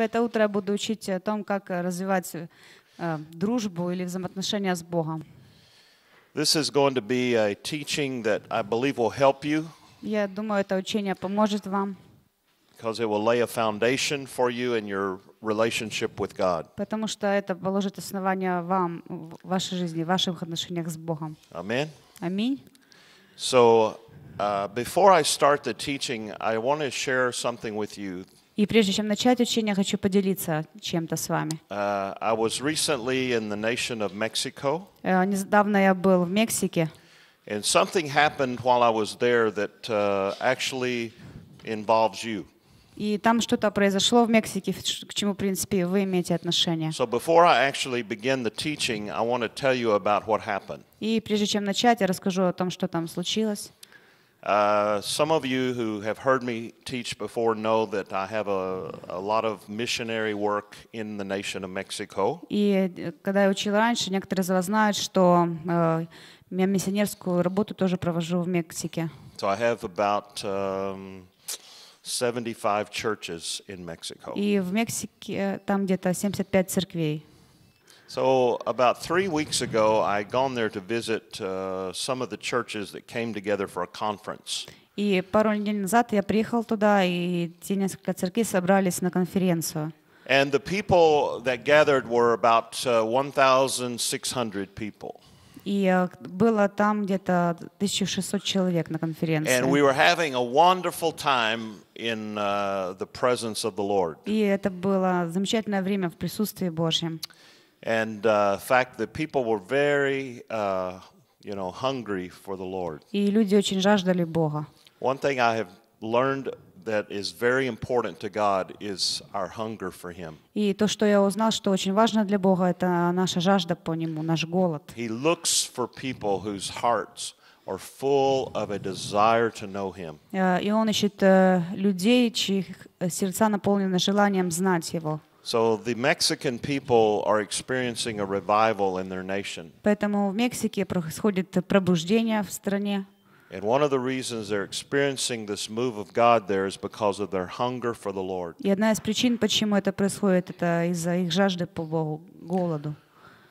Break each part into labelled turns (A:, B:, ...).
A: церкви это утро я буду учить о том, как развивать э, дружбу или взаимоотношения с Богом.
B: This is going to be a teaching that I believe will help you
A: Я думаю, это учение поможет вам,
B: because it will lay a foundation for you in your relationship with God.
A: потому что это положит основание вам в вашей жизни, в ваших отношениях с Богом.
B: Amen.
A: Аминь.
B: So, uh, before I start the teaching, I want to share something with you.
A: И прежде чем начать учение, хочу поделиться чем-то с вами.
B: Uh, I was recently in the nation of Mexico,
A: Э, Недавно я был в Мексике,
B: and something happened while I was there that uh, actually involves you.
A: и там что-то произошло в Мексике, к чему, в принципе, вы имеете отношение.
B: So, before I actually begin the teaching, I want to tell you about what happened.
A: И прежде чем начать, я расскажу о том, что там случилось.
B: Uh, some of you who have heard me teach before know that I have a, a lot of missionary work in the nation of Mexico.
A: И э, когда я учила раньше, некоторые из вас знают, что э, я миссионерскую работу тоже провожу в Мексике.
B: So I have about um, 75 churches in Mexico.
A: И в Мексике э, там где-то 75 церквей.
B: So about three weeks ago, I gone there to visit uh, some of the churches that came together for a conference.
A: И пару недель назад я приехал туда, и те несколько церквей собрались на конференцию.
B: And the people that gathered were about uh, 1,600 people.
A: И э, было там где-то 1600 человек на конференции.
B: And we were having a wonderful time in uh, the presence of the Lord.
A: И это было замечательное время в присутствии Божьем.
B: And uh, in fact, the people were very, uh, you know, hungry for the Lord.
A: И люди очень жаждали Бога.
B: One thing I have learned that is very important to God is our hunger for Him.
A: И то, что я узнал, что очень важно для Бога, это наша жажда по Нему, наш голод.
B: He looks for people whose hearts are full of a desire to know Him.
A: Э, И Он ищет э, людей, чьих э, сердца наполнены желанием знать Его.
B: So the Mexican people are experiencing a revival in their nation.
A: Поэтому в Мексике происходит пробуждение в стране.
B: And one of the reasons they're experiencing this move of God there is because of their hunger for the Lord.
A: И одна из причин, почему это происходит, это из-за их жажды по Богу, голоду.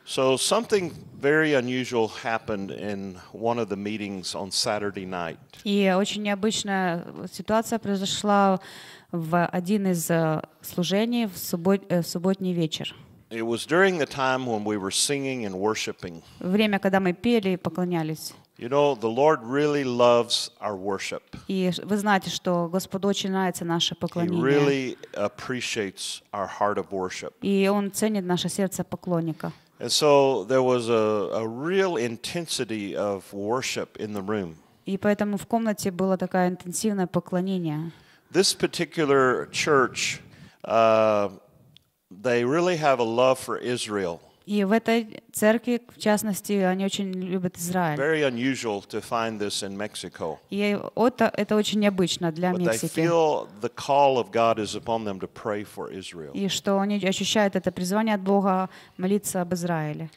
B: So something very unusual happened in one of the meetings on Saturday night.
A: И очень необычная ситуация произошла в один из э, служений в, суббот- э, в субботний вечер.
B: It was during the time when we were singing and worshiping.
A: Время, когда мы пели и поклонялись.
B: You know, the Lord really loves our worship.
A: И вы знаете, что Господу очень нравится наше
B: He
A: поклонение.
B: really appreciates our heart of worship.
A: И Он ценит наше сердце поклонника.
B: And so there was a, a real intensity of worship in the room.
A: И поэтому в комнате было такое интенсивное поклонение.
B: This particular church, uh, they really have a love for Israel.
A: И в этой церкви, в частности, они очень любят Израиль.
B: Very unusual to find this in Mexico.
A: И это, это очень необычно для
B: But they
A: Мексики.
B: feel the call of God is upon them to pray for Israel.
A: И что они ощущают это призвание от Бога молиться об Израиле.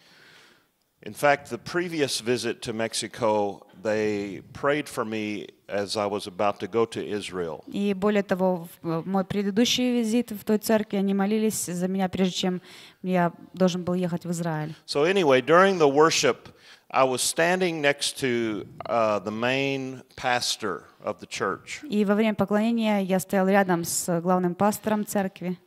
B: In fact, the previous visit to Mexico, they prayed for me as I was about to go to Israel.
A: И более того, в мой предыдущий визит в той церкви, они молились за меня, прежде чем я должен был ехать в Израиль.
B: So, anyway, during the worship, I was standing next to uh, the main pastor of the church.
A: И во время поклонения я стоял рядом с главным пастором церкви.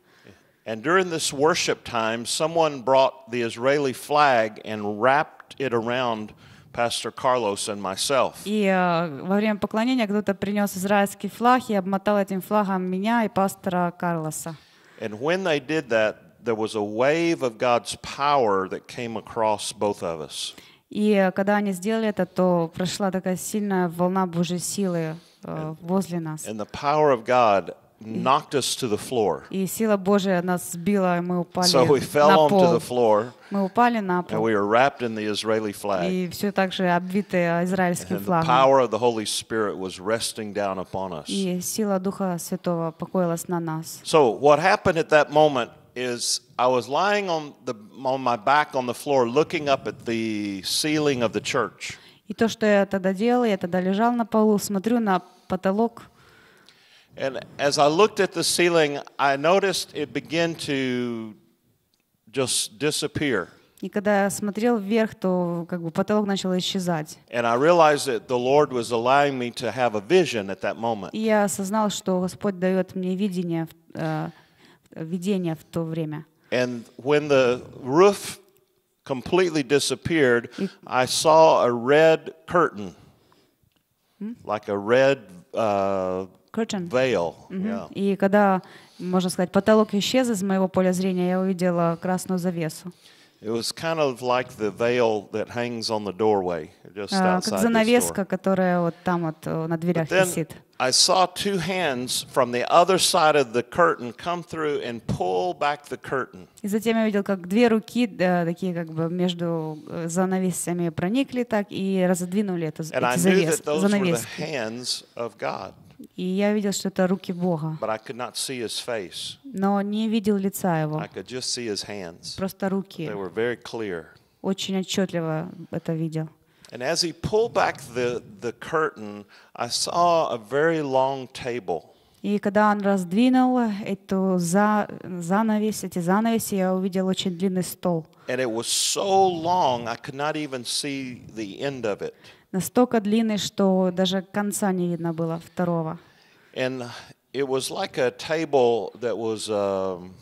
B: And during this worship time, someone brought the Israeli flag and wrapped it around Pastor Carlos and myself.
A: И э, во время поклонения кто-то принес израильский флаг и обмотал этим флагом меня и пастора Карлоса.
B: And when they did that, there was a wave of God's power that came across both of us.
A: И э, когда они сделали это, то прошла такая сильная волна Божьей силы э, возле нас.
B: And the power of God knocked us to the floor.
A: И сила Божия нас сбила, и мы упали
B: So we fell
A: на
B: onto
A: пол.
B: the floor
A: Мы упали на
B: and
A: пол.
B: we were wrapped in the Israeli flag.
A: И все так же обвиты израильским
B: And the
A: флагом.
B: power of the Holy Spirit was resting down upon us.
A: И сила Духа Святого покоилась на нас.
B: So what happened at that moment is I was lying on the on my back on the floor looking up at the ceiling of the church.
A: И то, что я тогда делала, я тогда лежал на полу, смотрю на потолок,
B: And as I looked at the ceiling, I noticed it began to just disappear.
A: И когда я смотрел вверх, то как бы потолок начал исчезать.
B: And I realized that the Lord was allowing me to have a vision at that moment.
A: И я осознал, что Господь дает мне видение, в- э, видение в то время.
B: And when the roof completely disappeared, I saw a red curtain, like a red uh, veil. Yeah.
A: И когда, можно сказать, потолок исчез из моего поля зрения, я увидела красную завесу.
B: It was kind of like the veil that hangs on the doorway, just
A: А,
B: outside
A: Как
B: this
A: занавеска,
B: door.
A: которая вот там вот э, на дверях
B: Then
A: висит.
B: I saw two hands from the other side of the curtain come through and pull back the curtain.
A: И затем я видел, как две руки, э, такие как бы между э, занавесями проникли так и разодвинули эту,
B: And I
A: эти
B: knew
A: завес,
B: that those were the
A: занавески.
B: hands of God,
A: И я видел, что это руки Бога, но не видел лица его, просто руки. Очень отчетливо это видел.
B: And as he pulled back the, the curtain, I saw a very long table.
A: И когда он раздвинул эту за, занавес, эти занавеси, я увидел очень длинный стол.
B: And it was so long, I could not even see the end of it.
A: Настолько длинный, что даже конца не видно было второго.
B: And it was like a table that was um,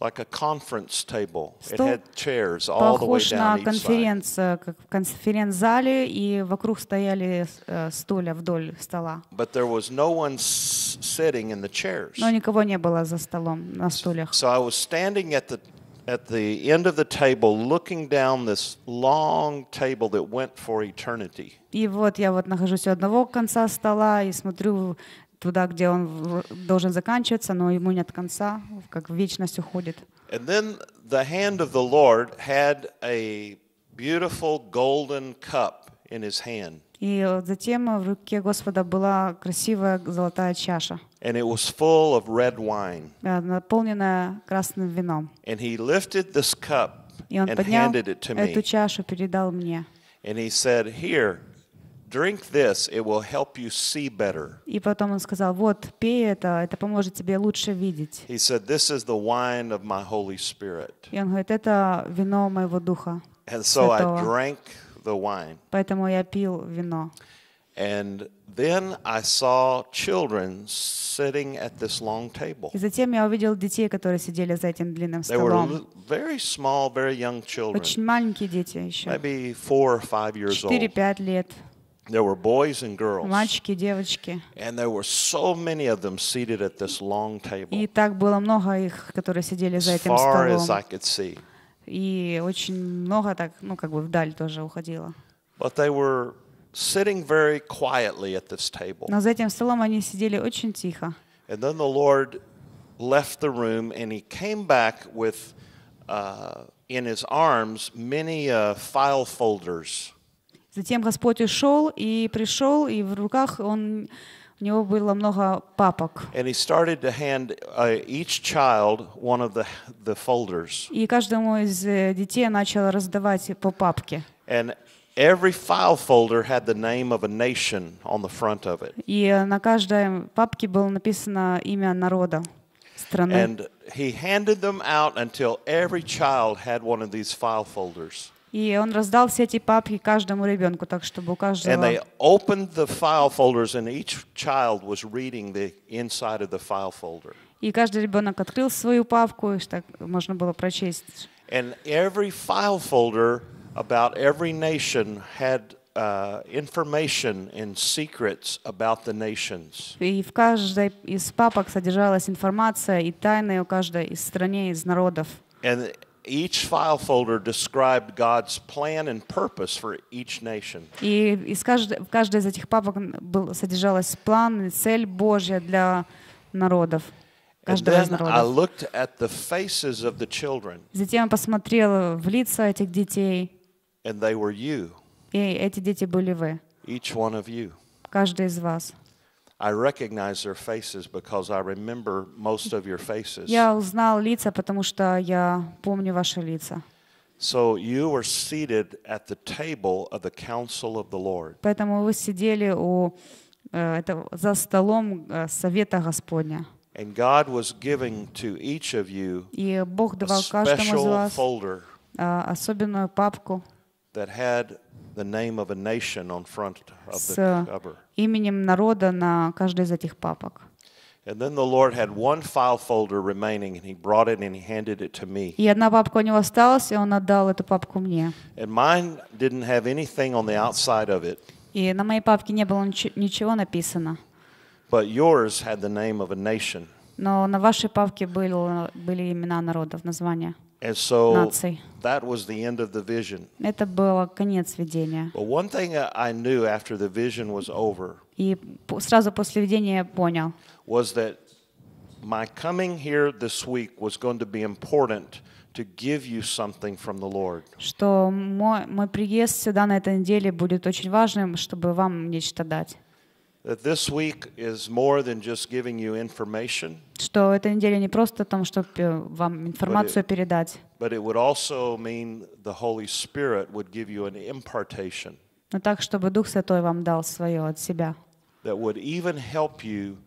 B: like a conference table. It had chairs all the way
A: Похож на
B: down each side.
A: конференц, как в конференц-зале, и вокруг стояли э, стулья вдоль стола.
B: But there was no one sitting in the chairs.
A: Но никого не было за столом, на стульях.
B: So I was standing at the at the end of the table looking down this long table that went for eternity.
A: И вот я вот нахожусь у одного конца стола и смотрю туда, где он в- должен заканчиваться, но ему нет конца, как в вечность уходит.
B: And then the hand of the Lord had a beautiful golden cup in his hand.
A: И вот затем в руке Господа была красивая золотая чаша,
B: And it was full of red wine.
A: э, наполненная красным вином.
B: And he lifted this cup
A: И он
B: and
A: поднял
B: handed it to
A: эту
B: me.
A: чашу, передал мне.
B: And he said, Here, drink this. It will help you see better.
A: И потом он сказал, вот, пей это, это поможет тебе лучше видеть.
B: He said, This is the wine of my Holy Spirit.
A: И он говорит, это вино моего духа.
B: And so I
A: Святого.
B: drank the wine.
A: Поэтому я пил вино.
B: And then I saw children sitting at this long table.
A: И затем я увидел детей, которые сидели за этим длинным
B: They were
A: столом.
B: very small, very young children,
A: Очень маленькие дети еще.
B: maybe four or five years old.
A: 4-5 лет.
B: There were boys and girls.
A: Мальчики, девочки.
B: And there were so many of them seated at this long table,
A: И так было много их, которые сидели за
B: as
A: этим
B: far as I
A: столом.
B: could see.
A: И очень много так, ну, как бы вдаль тоже уходило.
B: But they were sitting very quietly at this table.
A: Но за этим столом они сидели очень тихо.
B: And then the Lord left the room and he came back with uh, in his arms many uh, file folders.
A: Затем Господь ушел и пришел, и в руках он, у него было много папок.
B: And he started to hand uh, each child one of the, the folders.
A: И каждому из э, детей начал раздавать по папке.
B: And every file folder had the name of a nation on the front of it.
A: И на каждой папке было написано имя народа, страны.
B: And he handed them out until every child had one of these file folders.
A: И он раздал все эти папки каждому ребенку, так чтобы у
B: And
A: каждого...
B: they opened the file folders, and each child was reading the inside of the file folder.
A: И каждый ребенок открыл свою папку, и так можно было прочесть.
B: And every file folder about every nation had uh, information and secrets about the nations.
A: И в каждой из папок содержалась информация и тайны у каждой из стране, из народов.
B: And each file folder described God's plan and purpose for each nation.
A: И из каждой, в каждой из этих папок был, содержалась план и цель Божья для народов,
B: And
A: каждого из
B: then I
A: народов.
B: looked at the faces of the children,
A: Затем я посмотрела в лица этих детей,
B: and they were you,
A: и эти дети были вы,
B: each one of you.
A: каждый из вас.
B: I recognize their faces because I remember most of your faces.
A: Я узнал лица, потому что я помню ваши лица.
B: So you were seated at the table of the council of the Lord.
A: Поэтому вы сидели у э, это за столом э, совета Господня.
B: And God was giving to each of you
A: И Бог
B: a
A: давал каждому из
B: special
A: вас
B: folder
A: а, особенную папку
B: that had the name of a nation on front of
A: с
B: the cover.
A: Именем народа на каждой из этих папок.
B: And then the Lord had one file folder remaining, and He brought it and He handed it to me.
A: И одна папка у него осталась, и он отдал эту папку мне.
B: And mine didn't have anything on the outside of it,
A: И на моей папке не было нич- ничего написано.
B: but yours had the name of a nation.
A: Но на вашей папке было, были имена народов, названия
B: And so
A: наций.
B: that was the end of the vision.
A: Это был конец видения.
B: But one thing I I knew after the vision was over
A: И п- сразу после видения я понял,
B: was that my coming here this week was going to be important to give you something from the Lord.
A: что мой, мой приезд сюда на этой неделе будет очень важным, чтобы вам нечто дать. Что эта неделя не просто о том, чтобы вам информацию передать,
B: but it would also mean the Holy Spirit would give you an impartation
A: но так, чтобы Дух Святой вам дал свое от себя.
B: that would even help you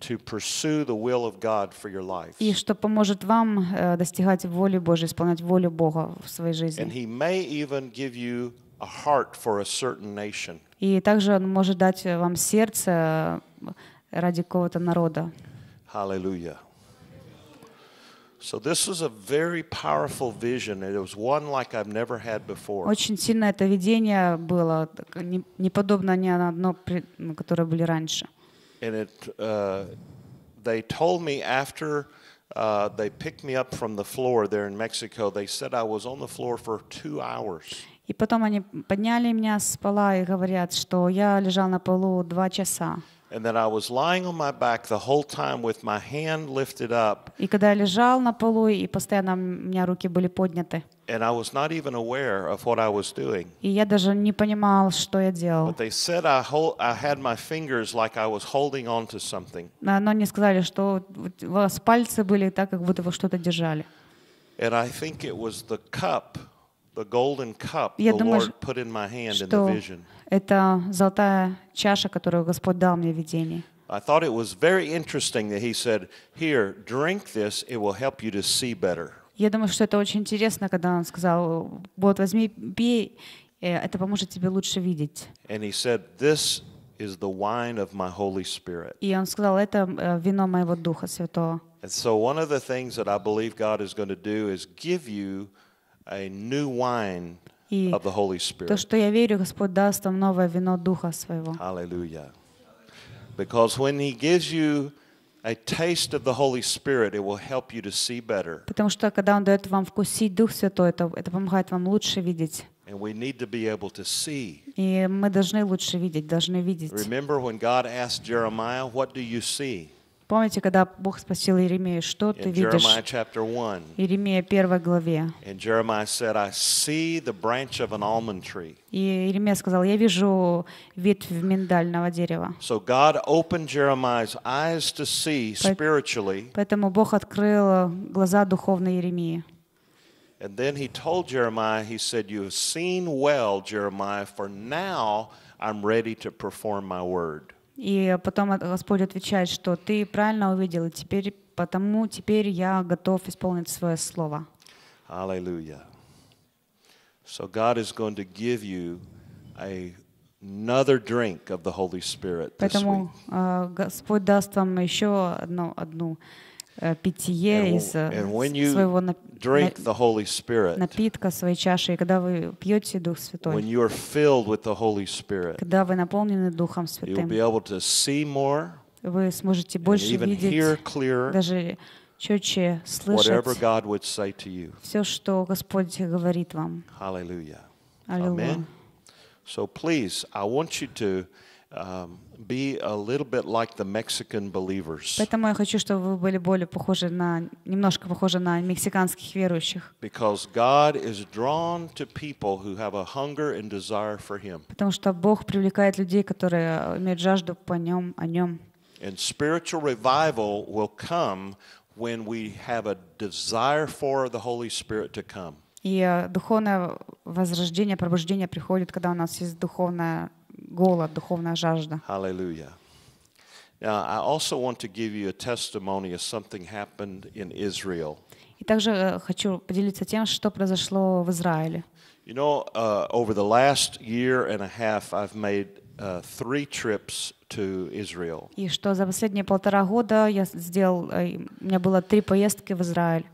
B: to pursue the will of God for your life.
A: И что поможет вам э, достигать воли Божьей, исполнять волю Бога в своей
B: And
A: жизни.
B: He may even give you a heart for a certain nation.
A: И также Он может дать вам сердце э, ради какого-то народа.
B: Hallelujah. So this was a very powerful vision. It was one like I've never had before.
A: Очень сильно это видение было, так, не, не подобно ни на одно, при- ну, которые были раньше.
B: And it, uh, they told me after uh, they picked me up from the floor there in Mexico, they said I was on the floor for two hours.
A: И потом они подняли меня с пола и говорят, что я лежал на полу два часа.
B: And that I was lying on my back the whole time with my hand lifted up,
A: И когда я лежал на полу, и постоянно у меня руки были подняты,
B: and I was not even aware of what I was doing.
A: и я даже не понимал, что я делал.
B: But they said I, hold, I had my fingers like I was holding on to something.
A: Но они сказали, что у вас пальцы были так, как будто вы что-то держали.
B: And I think it was the cup,
A: Я
B: the
A: думаю,
B: Lord put in my hand in the
A: Что
B: vision.
A: это золотая чаша, которую Господь дал мне в видении.
B: I thought it was very interesting that He said, Here, drink this, it will help you to see better.
A: Я думаю, что это очень интересно, когда он сказал, вот возьми, пей, э, это поможет тебе лучше видеть.
B: And He said, This is the wine of my Holy Spirit.
A: И он сказал, это э, вино моего Духа Святого.
B: And so, one of the things that I believe God is going to do is give you a new wine
A: И
B: of the Holy
A: то,
B: Spirit.
A: что я верю, Господь даст вам новое вино Духа Своего.
B: Hallelujah. Because when He gives you a taste of the Holy Spirit, it will help you to see better.
A: Потому что когда Он дает вам вкусить Дух Святой, это, это помогает вам лучше видеть.
B: And we need to be able to see.
A: И мы должны лучше видеть, должны видеть.
B: Remember when God asked Jeremiah, What do you see?
A: Помните, когда Бог спросил Иеремию, что ты видишь?
B: Jeremiah chapter 1.
A: Иеремия первой главе. И Иеремия сказал, я вижу ветвь миндального дерева. Поэтому Бог открыл глаза духовной Иеремии.
B: And then he told Jeremiah, he said, You have seen well, Jeremiah, for now I'm ready to perform my word.
A: И потом от- Господь отвечает, что ты правильно увидел, и теперь, потому теперь я готов исполнить свое слово.
B: Hallelujah. So God is going to give you a, another drink of the Holy Spirit this week.
A: Поэтому э, Господь даст вам еще одну, одну питье
B: And,
A: из э,
B: and when
A: с-
B: you
A: своего нап-
B: drink
A: на-
B: the Holy Spirit,
A: напитка, своей чаши, и когда вы пьете Дух
B: when
A: Святой,
B: you are filled with the Holy Spirit,
A: когда вы наполнены Духом
B: you'll
A: Святым,
B: be able to see more
A: вы сможете
B: and
A: больше
B: even hear
A: видеть,
B: clearer
A: даже четче
B: whatever
A: слышать
B: God would say to you.
A: все, что Господь говорит вам.
B: Hallelujah.
A: Аллилуйя.
B: Amen. So please, I want you to um, be a little bit like the Mexican believers
A: Поэтому я хочу, чтобы вы были более похожи на, немножко похожи на мексиканских верующих.
B: because God is drawn to people who have a hunger and desire for Him.
A: Потому что Бог привлекает людей, которые имеют жажду по нем, о нем.
B: And spiritual revival will come when we have a desire for the Holy Spirit to come.
A: И э, духовное возрождение, пробуждение приходит, когда у нас есть духовная голод, духовная жажда.
B: Hallelujah. Now, I also want to give you a testimony of something happened in Israel.
A: И также э, хочу поделиться тем, что произошло в Израиле.
B: You know, uh, over the last year and a half, I've made uh, three trips to Israel.
A: И что за последние полтора года я сделал, э, у меня было три поездки в Израиль.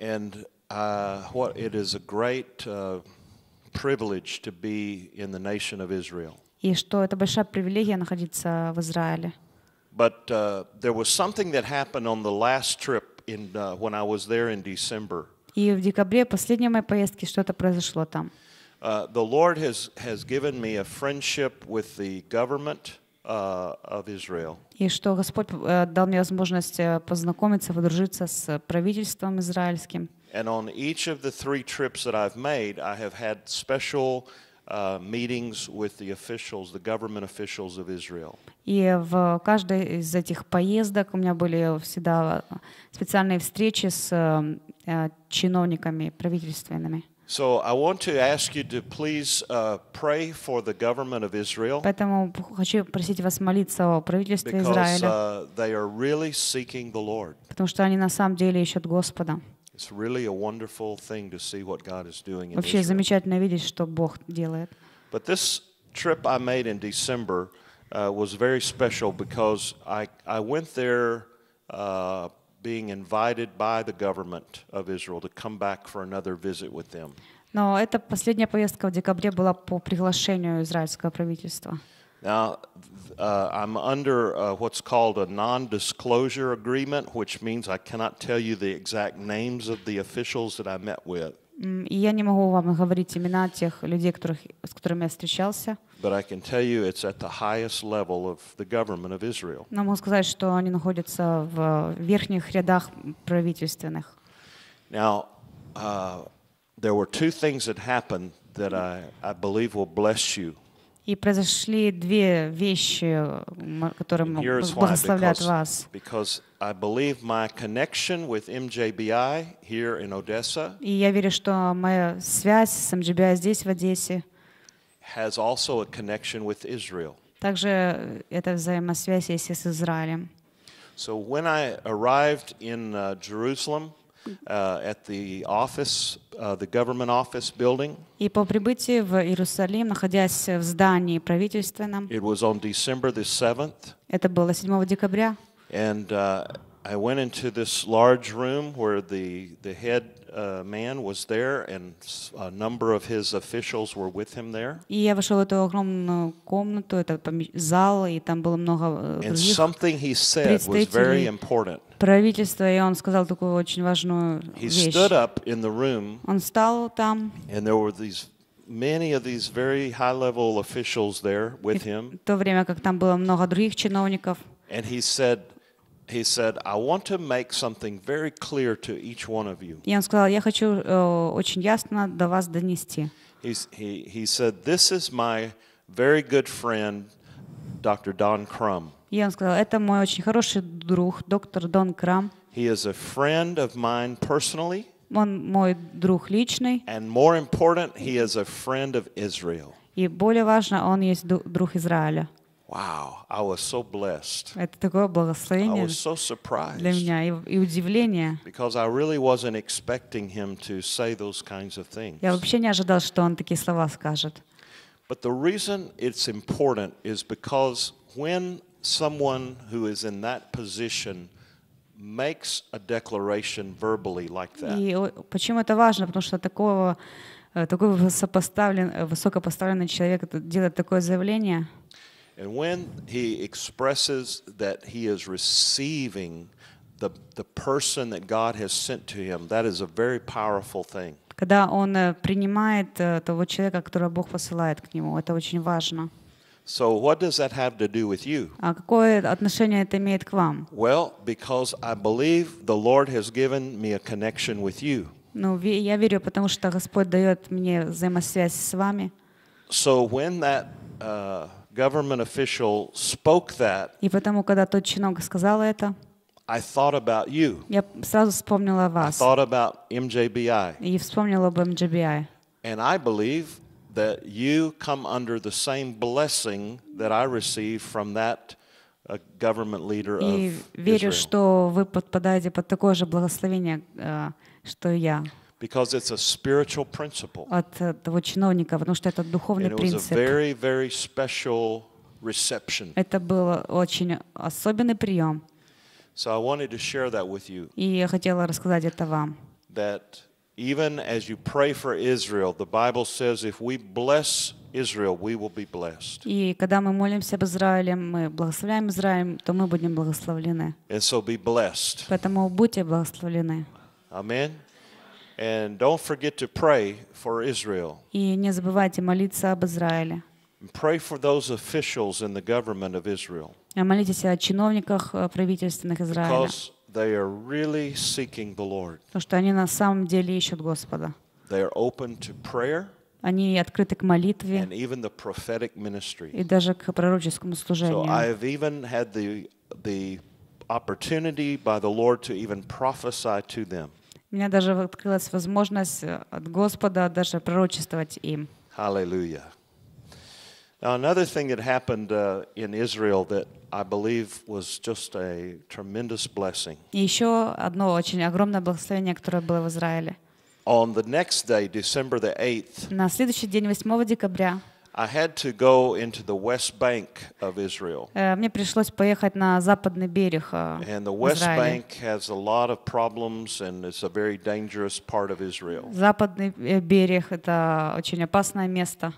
B: And uh, what it is a great uh, privilege to be in the nation of Israel.
A: И что это большая привилегия находиться в Израиле.
B: But uh, there was something that happened on the last trip in, uh, when I was there in December.
A: И в декабре, последней моей поездки, что-то произошло там.
B: Uh, the Lord has, has given me a friendship with the government uh, of Israel.
A: И что Господь э, дал мне возможность э, познакомиться, подружиться с правительством израильским.
B: And on each of the three trips that I've made, I have had special uh, meetings with the officials, the government officials of Israel.
A: И в каждой из этих поездок у меня были всегда специальные встречи с э, чиновниками правительственными.
B: So I want to ask you to please uh, pray for the government of Israel
A: Поэтому хочу просить вас молиться о правительстве
B: because
A: Израиля,
B: uh, they are really seeking the Lord.
A: потому что они на самом деле ищут Господа.
B: It's really a wonderful thing to see what God is doing in
A: Вообще
B: Israel.
A: замечательно видеть, что Бог делает.
B: But this trip I made in December uh, was very special because I, I went there uh, being invited by the government of Israel to come back for another visit with them.
A: Но эта последняя поездка в декабре была по приглашению израильского правительства.
B: Now, th- uh, I'm under uh, what's called a non disclosure agreement, which means I cannot tell you the exact names of the officials that I met with.
A: М, И я не могу вам говорить имена тех людей, которых, с которыми я встречался,
B: But I can tell you it's at the highest level of the government of Israel.
A: но могу сказать, что они находятся в верхних рядах правительственных.
B: Now, uh, there were two things that happened that I, I believe will bless you.
A: И произошли две вещи, которые
B: because,
A: вас. И я верю, что моя связь с МГБИ здесь, в Одессе,
B: has also a connection with Israel.
A: также эта взаимосвязь есть и с Израилем.
B: So when I arrived in uh, Jerusalem uh, at the office, uh, the government office building,
A: И по прибытии в Иерусалим, находясь в здании правительственном,
B: it was on December the 7th,
A: это было 7 декабря,
B: and uh, I went into this large room where the, the head uh, man was there, and s- a number of his officials were with him there.
A: и я вошел в эту огромную комнату, это поме- зал, и там было много э,
B: And
A: других
B: something he said was very
A: представителей
B: important.
A: правительства, и он сказал такую очень важную
B: He
A: вещь.
B: stood up in the room,
A: Он встал там,
B: and there were these many of these very high level officials there with
A: и
B: him.
A: в то время как там было много других чиновников,
B: And he said, he said, I want to make something very clear to each one of you.
A: и он сказал, я хочу э, очень ясно до вас донести.
B: He's, he, he said, This is my very good friend, Dr. Don Crum.
A: И он сказал, это мой очень хороший друг, доктор Дон Крам.
B: He is a friend of mine personally,
A: Он мой друг личный,
B: and more important, he is a friend of Israel.
A: и более важно, он есть друг Израиля.
B: Wow, I was so blessed.
A: Это такое
B: I
A: благословение
B: was so
A: для
B: surprised
A: меня и, и удивление.
B: because I really wasn't expecting him to say those kinds of things.
A: Я вообще не ожидал, что он такие слова скажет.
B: But the reason it's important is because when someone who is in that position makes a declaration verbally like that,
A: И о- почему это важно? Потому что такого, э, такой высокопоставлен, э, высокопоставленный человек это- делает такое заявление,
B: and when he expresses that he is receiving the, the person that God has sent to him, that is a very powerful thing.
A: когда он э, принимает э, того человека, которого Бог посылает к нему. Это очень важно.
B: So, what does that have to do with you?
A: А какое отношение это имеет к вам?
B: Well, because I believe the Lord has given me a connection with you.
A: Ну, ве- я верю, потому что Господь дает мне взаимосвязь с вами.
B: So when that uh, government official spoke that,
A: И потому, когда тот чиновник сказал это,
B: I thought about you.
A: я сразу вспомнила о
B: I
A: вас
B: thought about MJBI.
A: и вспомнила об MGBI.
B: And I believe that you come under the same blessing that I received from that government leader
A: И
B: of
A: верю,
B: Israel.
A: что вы подпадаете под такое же благословение, э, что и я,
B: Because it's a spiritual principle.
A: от э, того чиновника, потому что это духовный
B: And it was a
A: принцип.
B: very, very special reception.
A: Это был очень особенный прием.
B: So I wanted to share that with you
A: И я хотела рассказать это вам.
B: that even as you pray for Israel, the Bible says if we bless Israel, we will be blessed.
A: И когда мы молимся об Израиле, мы благословляем Израиль, то мы будем благословлены.
B: And so be blessed.
A: Поэтому будьте благословлены.
B: Amen. And don't forget to pray for Israel.
A: И не забывайте молиться об Израиле.
B: And pray for those officials in the government of Israel
A: А Молитесь о чиновниках э, правительственных Израиля,
B: because they are really seeking the Lord.
A: потому что они на самом деле ищут Господа.
B: They are open to prayer
A: Они открыты к молитве
B: and even the prophetic ministry.
A: и даже к пророческому
B: So
A: служению.
B: I have even had the the opportunity by the Lord to even prophesy to them.
A: У меня даже открылась возможность э, от Господа даже пророчествовать им.
B: Hallelujah. Now, another thing that happened uh, in Israel that I believe was just a tremendous blessing.
A: И еще одно очень огромное благословение, которое было в Израиле.
B: On the next day, December the 8th,
A: На следующий день, 8 декабря,
B: I had to go into the West Bank of Israel.
A: э, мне пришлось поехать на западный берег э,
B: And the West
A: Израиля.
B: Bank has a lot of problems and it's a very dangerous part of Israel.
A: Западный э, берег — это очень опасное место.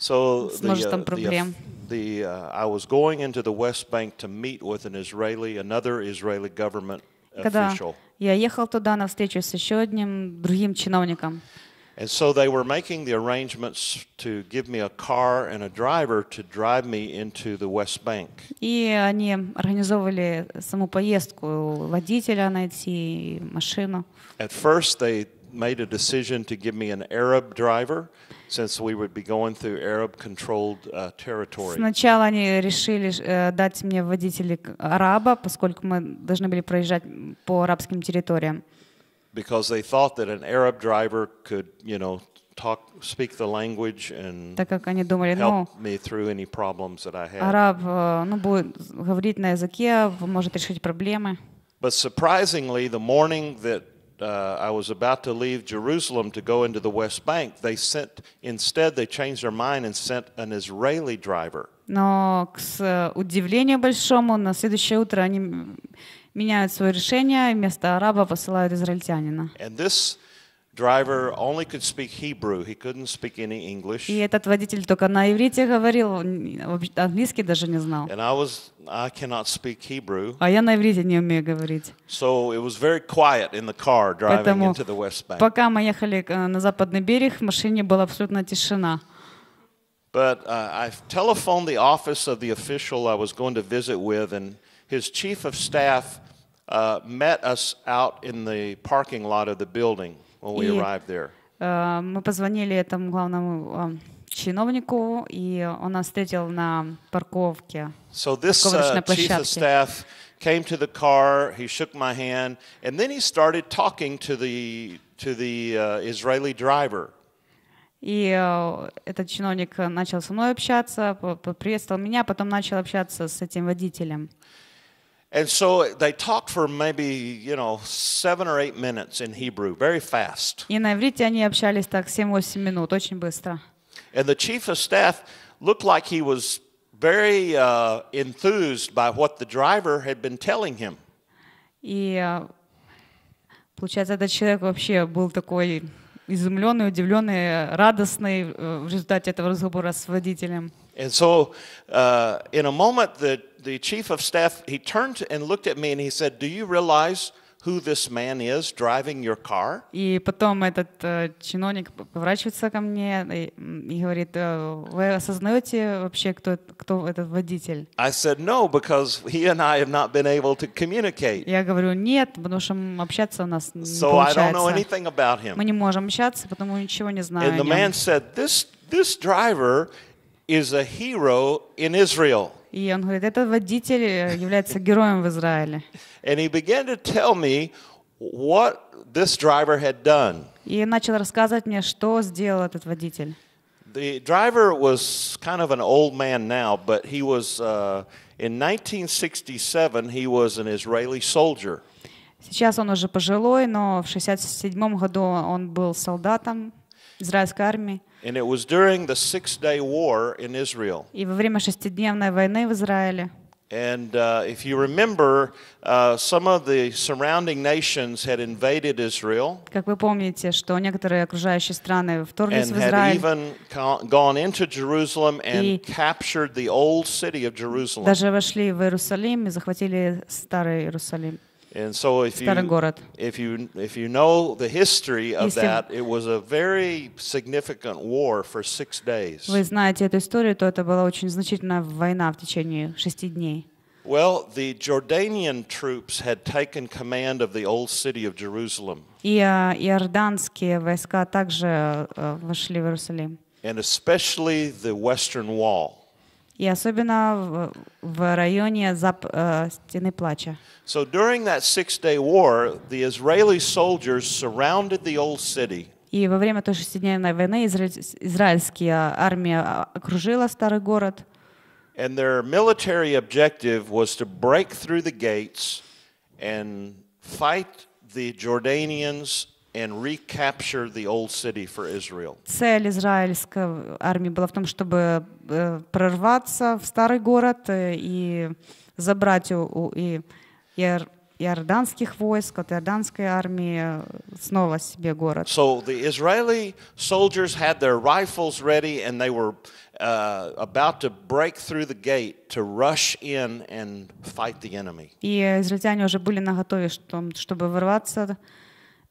B: So
A: С
B: the,
A: множеством
B: uh, the,
A: проблем.
B: the, uh, I was going into the West Bank to meet with an Israeli, another Israeli government
A: Когда
B: official.
A: я ехал туда на встречу с еще одним другим чиновником,
B: And so they were making the arrangements to give me a car and a driver to drive me into the West Bank.
A: и они организовывали саму поездку, водителя найти, и машину.
B: At first, they made a decision to give me an Arab driver since we would be going through Arab controlled uh, territory.
A: Сначала они решили э, дать мне водителя к- араба, поскольку мы должны были проезжать по арабским территориям.
B: because they thought that an Arab driver could, you know, talk, speak the language and
A: Так как они думали, ну,
B: help me through any problems that I had.
A: араб э, ну, будет говорить на языке, может решить проблемы.
B: But surprisingly, the morning that uh, I was about to leave Jerusalem to go into the West Bank, they sent instead they changed their mind and sent an Israeli driver.
A: Но, к с- удивлению большому, на следующее утро они м- меняют свое решение, и вместо араба посылают израильтянина.
B: And this driver only could speak Hebrew. He couldn't speak any English.
A: И этот водитель только на иврите говорил, он вообще английский даже не знал.
B: And I was I cannot speak Hebrew.
A: А я на иврите не умею говорить.
B: So it was very quiet in the car driving
A: Поэтому
B: into the West Bank.
A: пока мы ехали э, на западный берег, в машине была абсолютно тишина.
B: But uh, I telephoned the office of the official I was going to visit with, and his chief of staff uh, met us out in the parking lot of the building when we
A: И-
B: arrived there.
A: Э, Мы позвонили этому главному э, чиновнику, и он нас встретил на парковке.
B: So this uh, chief of staff came to the car. He shook my hand, and then he started talking to the to the uh, Israeli driver.
A: И э, этот чиновник начал со мной общаться, по- поприветствовал меня, потом начал общаться с этим водителем.
B: And so they talked for maybe you know seven or eight minutes in Hebrew, very fast.
A: И на иврите они общались так 7-8 минут, очень быстро.
B: And the chief of staff looked like he was very uh, enthused by what the driver had been telling him.
A: И э, получается, этот человек вообще был такой изумленный, удивленный, радостный э, в результате этого разговора с водителем.
B: And so, uh, in a moment, the, the chief of staff he turned and looked at me and he said, "Do you realize who this man is driving your car?"
A: И потом этот э, чиновник поворачивается ко мне и, м, и говорит, «Э, вы осознаете вообще, кто, это- кто этот водитель?
B: I said, "No, because he and I have not been able to communicate,
A: Я говорю, нет, потому что м, общаться у нас не
B: so I don't know
A: получается.
B: anything about
A: Мы
B: him."
A: не можем общаться, потому ничего не знаю
B: And
A: о
B: the man
A: нем.
B: said, "This this driver is a hero in Israel."
A: И он говорит, этот водитель э, является героем в Израиле.
B: And he began to tell me what this driver had done.
A: И начал рассказывать мне, что сделал этот водитель.
B: The driver was kind of an old man now, but he was uh, In 1967, he was an Israeli soldier.
A: Сейчас он уже пожилой, но в 67 году он был солдатом израильской армии.
B: And it was during the Six Day War in Israel.
A: И во время шестидневной войны в Израиле
B: And uh, if you remember, uh, some of the surrounding nations had invaded Israel
A: Как вы помните, что некоторые окружающие страны вторглись
B: and
A: в
B: had
A: Израиль,
B: even co- gone into Jerusalem and
A: И-
B: captured the old city of Jerusalem.
A: даже вошли в Иерусалим и захватили старый Иерусалим,
B: And so, if
A: старый
B: you
A: город.
B: if you if you know the history of
A: Если-
B: that, it was a very significant war for six days.
A: Вы знаете эту историю, то это была очень значительная война в течение шести дней.
B: Well, the Jordanian troops had taken command of the old city of Jerusalem,
A: И а, иорданские войска также э, вошли в Иерусалим.
B: and especially the Western Wall.
A: И особенно в, в районе зап, э, стены плача.
B: So during that six-day war, the Israeli soldiers surrounded the old city.
A: И во время той шестидневной войны израиль- израильская армия а, окружила старый город.
B: And their military objective was to break through the gates and fight the Jordanians and recapture the old city for Israel.
A: Цель израильской армии была в том, чтобы э, прорваться в старый город э, и забрать у, у и иор- иорданских войск, от иорданской армии э, снова себе город.
B: So the Israeli soldiers had their rifles ready and they were uh, about to break through the gate to rush in and fight the enemy.
A: И израильтяне уже были наготове, что- чтобы ворваться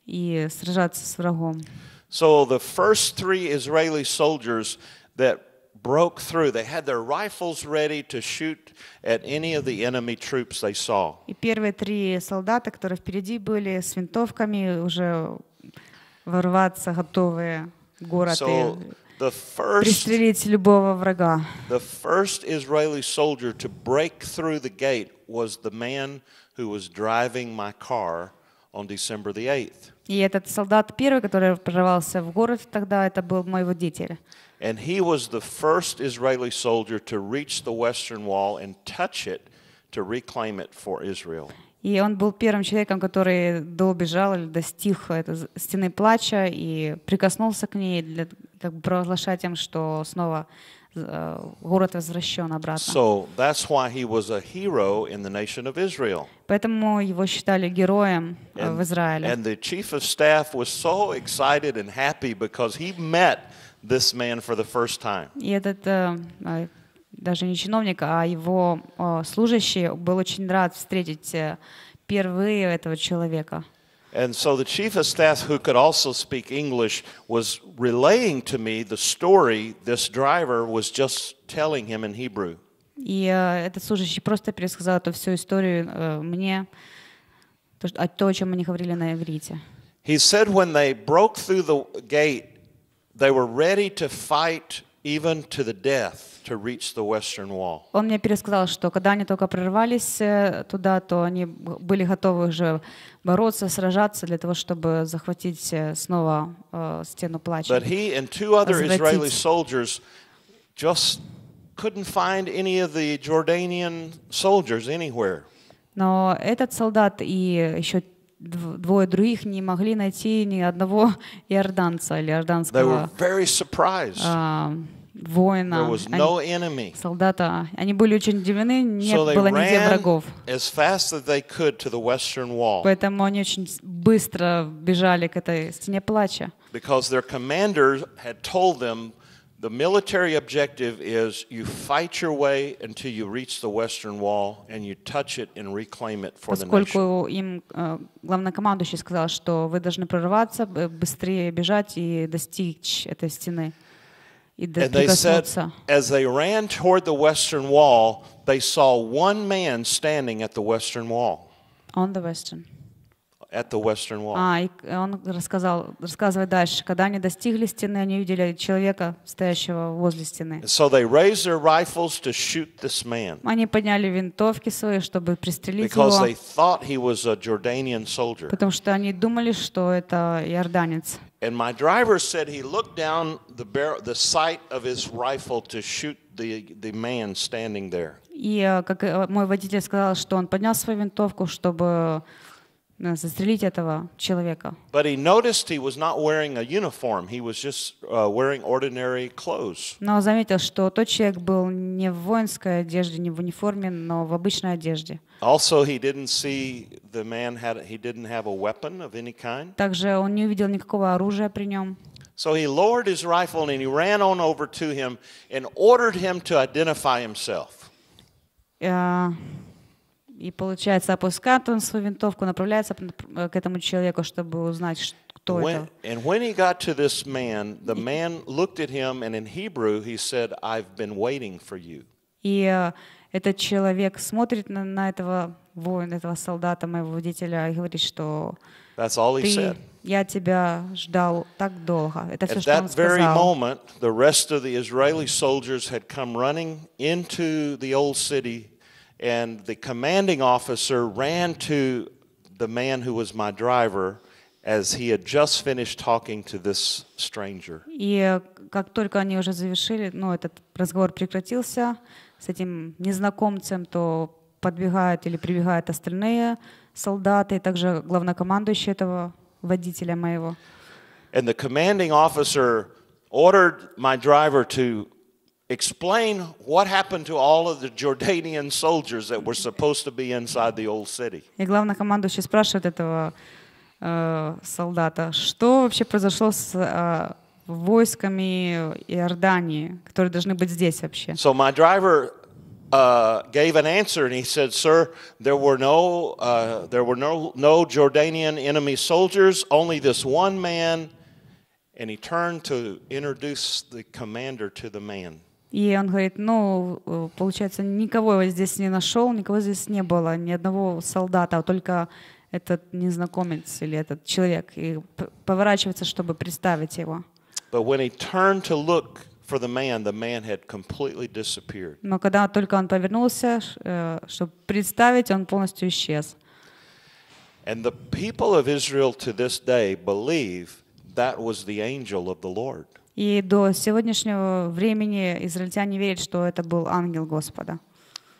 A: и сражаться с врагом.
B: So the first three Israeli soldiers that broke through, they had their rifles ready to shoot at any of the enemy troops they saw.
A: И первые три солдата, которые впереди были с винтовками, уже ворваться готовые в город
B: So
A: и
B: the first,
A: пристрелить любого врага.
B: the first Israeli soldier to break through the gate was the man who was driving my car on December the 8th.
A: И этот солдат первый, который прорвался в город тогда, это был мой водитель.
B: And he was the first Israeli soldier to reach the Western Wall and touch it to reclaim it for Israel.
A: И он был первым человеком, который доубежал или достиг этой стены плача и прикоснулся к ней, для, как бы провозглашать им, что снова город возвращен обратно.
B: So that's why he was a hero in the nation of Israel.
A: Поэтому его считали героем э,
B: And,
A: в Израиле.
B: and the chief of staff was so excited and happy because he met this man for the first time.
A: И этот э, э, даже не чиновник, а его служащий был очень рад встретить впервые этого человека.
B: And so the chief of staff, who could also speak English, was relaying to me the story this driver was just telling him in Hebrew.
A: И э, этот служащий просто пересказал эту всю историю э, мне, то, что- а то, о чем они говорили на иврите.
B: He said when they broke through the gate, they were ready to fight even to the death to reach the western wall.
A: Он мне пересказал, что когда они только прорвались э, туда, то они были готовы уже бороться, сражаться для того, чтобы захватить э, снова э, стену плача.
B: But he and two other. Israeli soldiers just couldn't find any of the Jordanian soldiers anywhere.
A: Но этот солдат и еще двое других не могли найти ни одного иорданца или иорданского а, воина, Они-
B: no enemy.
A: солдата. Они были очень удивлены, нет
B: So
A: было нигде врагов. Поэтому они очень быстро бежали к этой стене плача.
B: because their commander had told them the military objective is you fight your way until you reach the western wall and you touch it and reclaim it for the nation.
A: Поскольку им э, главнокомандующий сказал, что вы должны прорываться, б- быстрее бежать и достичь этой стены. И до-
B: And they said,
A: прикоснуться.
B: as they ran toward the western wall, they saw one man standing at the western wall.
A: On the western. А, и он рассказал, рассказывает дальше. Когда они достигли стены, они увидели человека, стоящего возле стены.
B: So they raised their rifles to shoot this man
A: Они подняли винтовки свои, чтобы пристрелить
B: because
A: его,
B: they thought he was a Jordanian soldier.
A: потому что они думали, что это иорданец.
B: And my driver said he looked down the barrel, the sight of his rifle to shoot the, the man standing there.
A: И э, как э, мой водитель сказал, что он поднял свою винтовку, чтобы застрелить этого человека.
B: But he noticed he was not wearing a uniform. He was just uh, wearing ordinary clothes.
A: Но заметил, что тот человек был не в воинской одежде, не в униформе, но в обычной одежде.
B: Also, he didn't see the man had he didn't have a weapon of any kind.
A: Также он не увидел никакого оружия при нем.
B: So he lowered his rifle and he ran on over to him and ordered him to identify himself.
A: Э, И получается, опускает он свою винтовку, направляется э, к этому человеку, чтобы узнать, кто
B: When,
A: это.
B: and when he got to this man, the man looked at him and in Hebrew he said, "I've been waiting for you."
A: И э, этот человек смотрит на, на этого воина, этого солдата, моего водителя, и говорит, что
B: That's all he
A: ты,
B: said.
A: я тебя ждал так долго. Это все,
B: At
A: что он сказал.
B: moment, the rest of the Israeli soldiers had come running into the old city, and the commanding officer ran to the man who was my driver as he had just finished talking to this stranger.
A: И э, как только они уже завершили, ну, этот разговор прекратился с этим незнакомцем, то подбегают или прибегают остальные солдаты, и также главнокомандующий этого водителя моего.
B: And the commanding officer ordered my driver to explain what happened to all of the Jordanian soldiers that were supposed to be inside the old city.
A: И главнокомандующий спрашивает этого э, солдата, что вообще произошло с э, войсками Иордании, которые должны быть здесь вообще.
B: So my driver uh, gave an answer, and he said, "Sir, there were no, uh, there were no, no Jordanian enemy soldiers. Only this one man." And he turned to introduce the commander to the man.
A: И он говорит, ну, э, получается, никого я здесь не нашел, никого здесь не было, ни одного солдата, а только этот незнакомец или этот человек. И поворачивается, чтобы представить его.
B: But when he turned to look for the man, the man had completely disappeared.
A: Но когда только он повернулся, э, чтобы представить, он полностью исчез.
B: And the people of Israel to this day believe that was the angel of the Lord.
A: И до сегодняшнего времени израильтяне верят, что это был ангел Господа.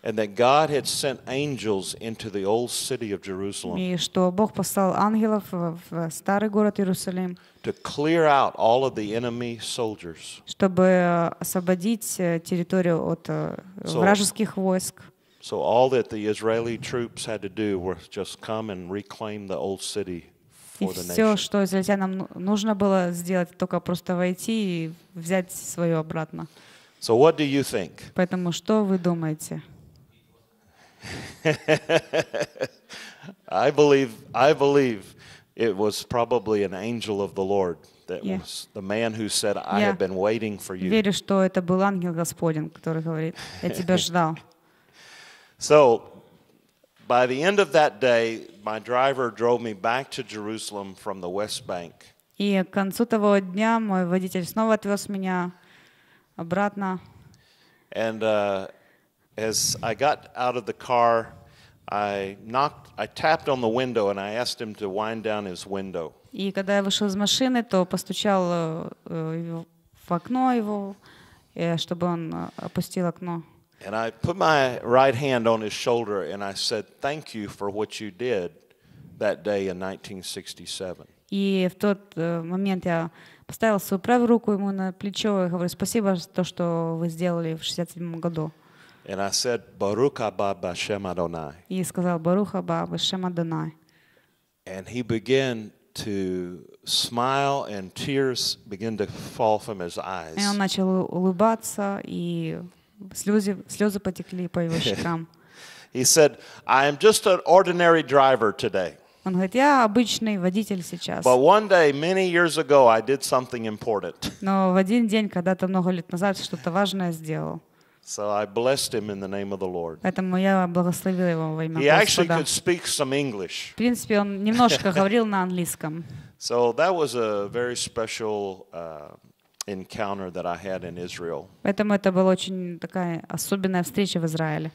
B: And that God had sent angels into the old city of Jerusalem
A: И что Бог послал ангелов в старый город Иерусалим,
B: to clear out all of the enemy soldiers.
A: чтобы э, освободить э, территорию от э, вражеских войск.
B: So all that the Israeli troops had to do was just come and reclaim the old city
A: И все, что израильтянам ну- нужно было сделать, только просто войти и взять свое обратно.
B: So what do you think?
A: Поэтому что вы думаете?
B: I believe I believe it was probably an angel of the Lord that
A: Yeah.
B: was the man who said, I
A: Yeah.
B: have been waiting for you.
A: Верю, что это был ангел Господень, который говорит, я тебя ждал.
B: So by the end of that day, my driver drove me back to Jerusalem from the West Bank.
A: И к концу того дня мой водитель снова отвез меня обратно.
B: And uh, as I got out of the car, I knocked, I tapped on the window and I asked him to wind down his window.
A: И когда я вышел из машины, то постучал э, э, его- в окно его, э, чтобы он э, опустил окно.
B: And I put my right hand on his shoulder and I said, Thank you for what you did that day in 1967.
A: И в тот э, момент я поставил свою правую руку ему на плечо и говорю, спасибо за то, что вы сделали в 67 году.
B: And I said, Baruch haba Bashem Adonai.
A: И сказал, Баруха Ба, Бешем Адонай.
B: And he began to smile and tears began to fall from his eyes.
A: И он начал у- улыбаться, и слезы, слезы потекли по его щекам.
B: He said, I am just an ordinary driver today.
A: Он говорит, я обычный водитель сейчас.
B: But one day, many years ago, I did something important.
A: Но в один день, когда-то много лет назад, что-то важное сделал.
B: So I blessed him in the name of the Lord.
A: Поэтому я благословил его во имя
B: He actually
A: Господа.
B: could speak some English.
A: В принципе, он немножко говорил на английском.
B: So that was a very special uh, encounter that I had in Israel.
A: Поэтому это была очень такая особенная встреча в Израиле.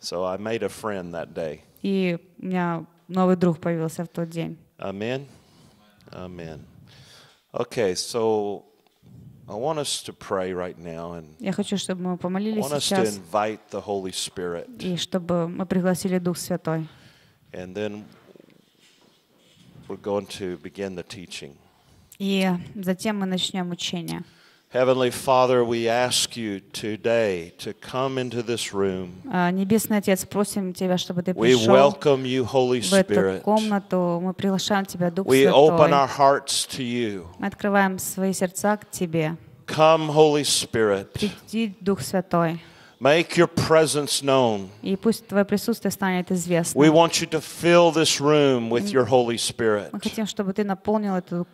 B: So I made a friend that day.
A: И у меня новый друг появился в тот день.
B: Amen. Amen. Okay, so I want us to pray right now and
A: Я хочу, чтобы мы
B: I
A: помолились
B: want us to
A: сейчас,
B: invite the Holy Spirit.
A: и чтобы мы пригласили Дух Святой.
B: And then we're going to begin the teaching.
A: И затем мы начнем учение.
B: Heavenly Father, we ask you today to come into this room.
A: А, Небесный Отец, просим Тебя, чтобы Ты
B: We
A: пришел
B: welcome you, Holy
A: в эту
B: Spirit.
A: комнату. Мы приглашаем Тебя, Дух
B: We open
A: Святой.
B: our hearts to you.
A: Мы открываем свои сердца к Тебе.
B: Come, Holy Spirit.
A: Приди, Дух Святой,
B: Make your presence known.
A: и пусть Твое присутствие станет
B: We
A: известно.
B: want you to fill this room with your Holy Spirit.
A: Мы хотим, чтобы Ты наполнил эту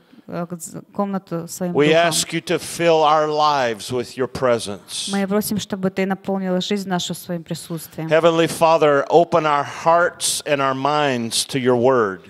A: комнату Своим
B: We
A: Духом.
B: ask you to fill our lives with your presence.
A: Мы просим, чтобы Ты наполнил жизнь нашу Своим присутствием.
B: Heavenly Father, open our hearts and our minds to your word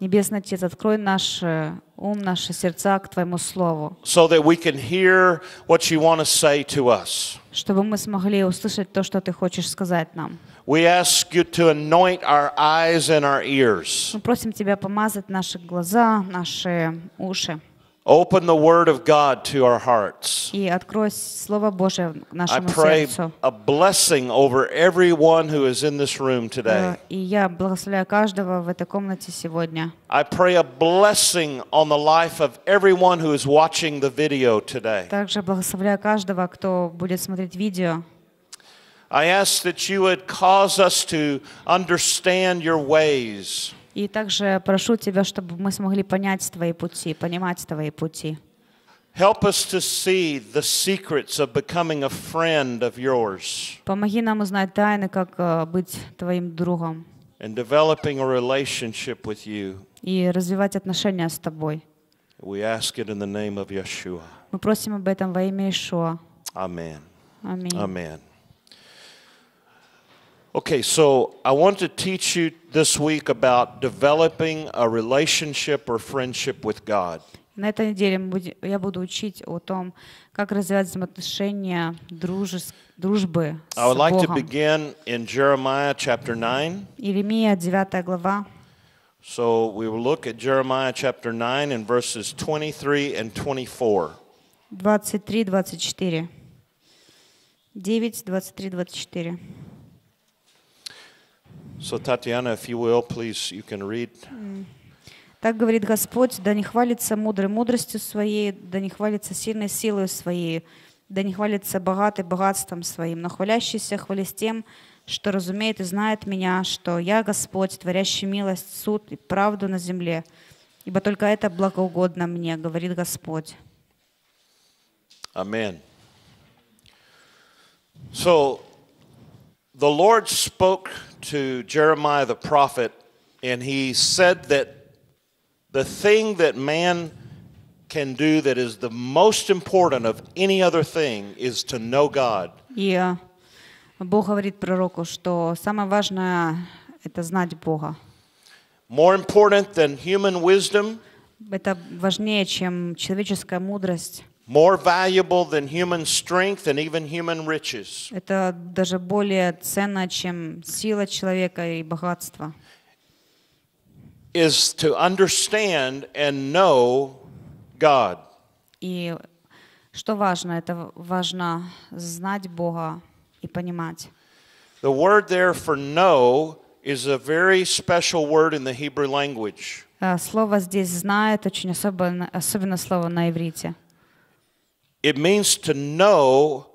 A: Небесный Отец, открой наш э, ум, наши сердца к Твоему Слову,
B: so that we can hear what you want to say to us.
A: чтобы мы смогли услышать то, что Ты хочешь сказать нам.
B: We ask you to anoint our eyes and our ears.
A: Мы просим Тебя помазать наши глаза, наши уши
B: Open the word of God to our hearts.
A: и открой Слово Божие к
B: I
A: нашему
B: pray
A: сердцу.
B: a blessing over everyone who is in this room
A: Э,
B: today.
A: И я благословляю каждого в этой комнате сегодня.
B: I pray a blessing on the life of everyone who is watching the video today.
A: Также благословляю каждого, кто будет смотреть видео.
B: I ask that you would cause us to understand your ways.
A: И также прошу Тебя, чтобы мы смогли понять Твои пути, понимать Твои пути.
B: Help us to see the secrets of becoming a friend of yours
A: Помоги нам узнать тайны, как э, быть Твоим другом
B: and developing a relationship with you.
A: и развивать отношения с Тобой.
B: We ask it in the name of Yeshua.
A: Мы просим об этом во имя Ишуа.
B: Amen.
A: Аминь.
B: Amen. Okay, so I want to teach you this week about developing a relationship or friendship with God.
A: На этой неделе мы будем- я буду учить о том, как развивать взаимоотношения дружес- дружбы с
B: I would like to
A: Богом.
B: begin in Jeremiah chapter 9.
A: Иеремия, 9 глава.
B: So we will look at Jeremiah chapter 9 and verses 23 and 24.
A: 23, 24. 9, 23, 24.
B: So, Tatiana, if you will, please, you can read.
A: Так говорит Господь, да не хвалится мудрой мудростью своей, да не хвалится сильной силой своей, да не хвалится богатый богатством своим, но хвалящийся хвались тем, что разумеет и знает меня, что я Господь, творящий милость, суд и правду на земле, ибо только это благоугодно мне, говорит Господь.
B: Amen. So, the Lord spoke to Jeremiah the prophet, and he said that the thing that man can do that is the most important of any other thing is to know God.
A: И э, Бог говорит пророку, что самое важное — это знать Бога.
B: More important than human wisdom,
A: Это важнее, чем человеческая мудрость.
B: more valuable than human strength and even human riches.
A: Это даже более ценно, чем сила человека и богатство.
B: is to understand and know God.
A: И что важно? Это важно знать Бога и понимать.
B: The word there for know is a very special word in the Hebrew language.
A: Э, Слово здесь «знает» очень особенно, особенно слово на иврите.
B: It means to know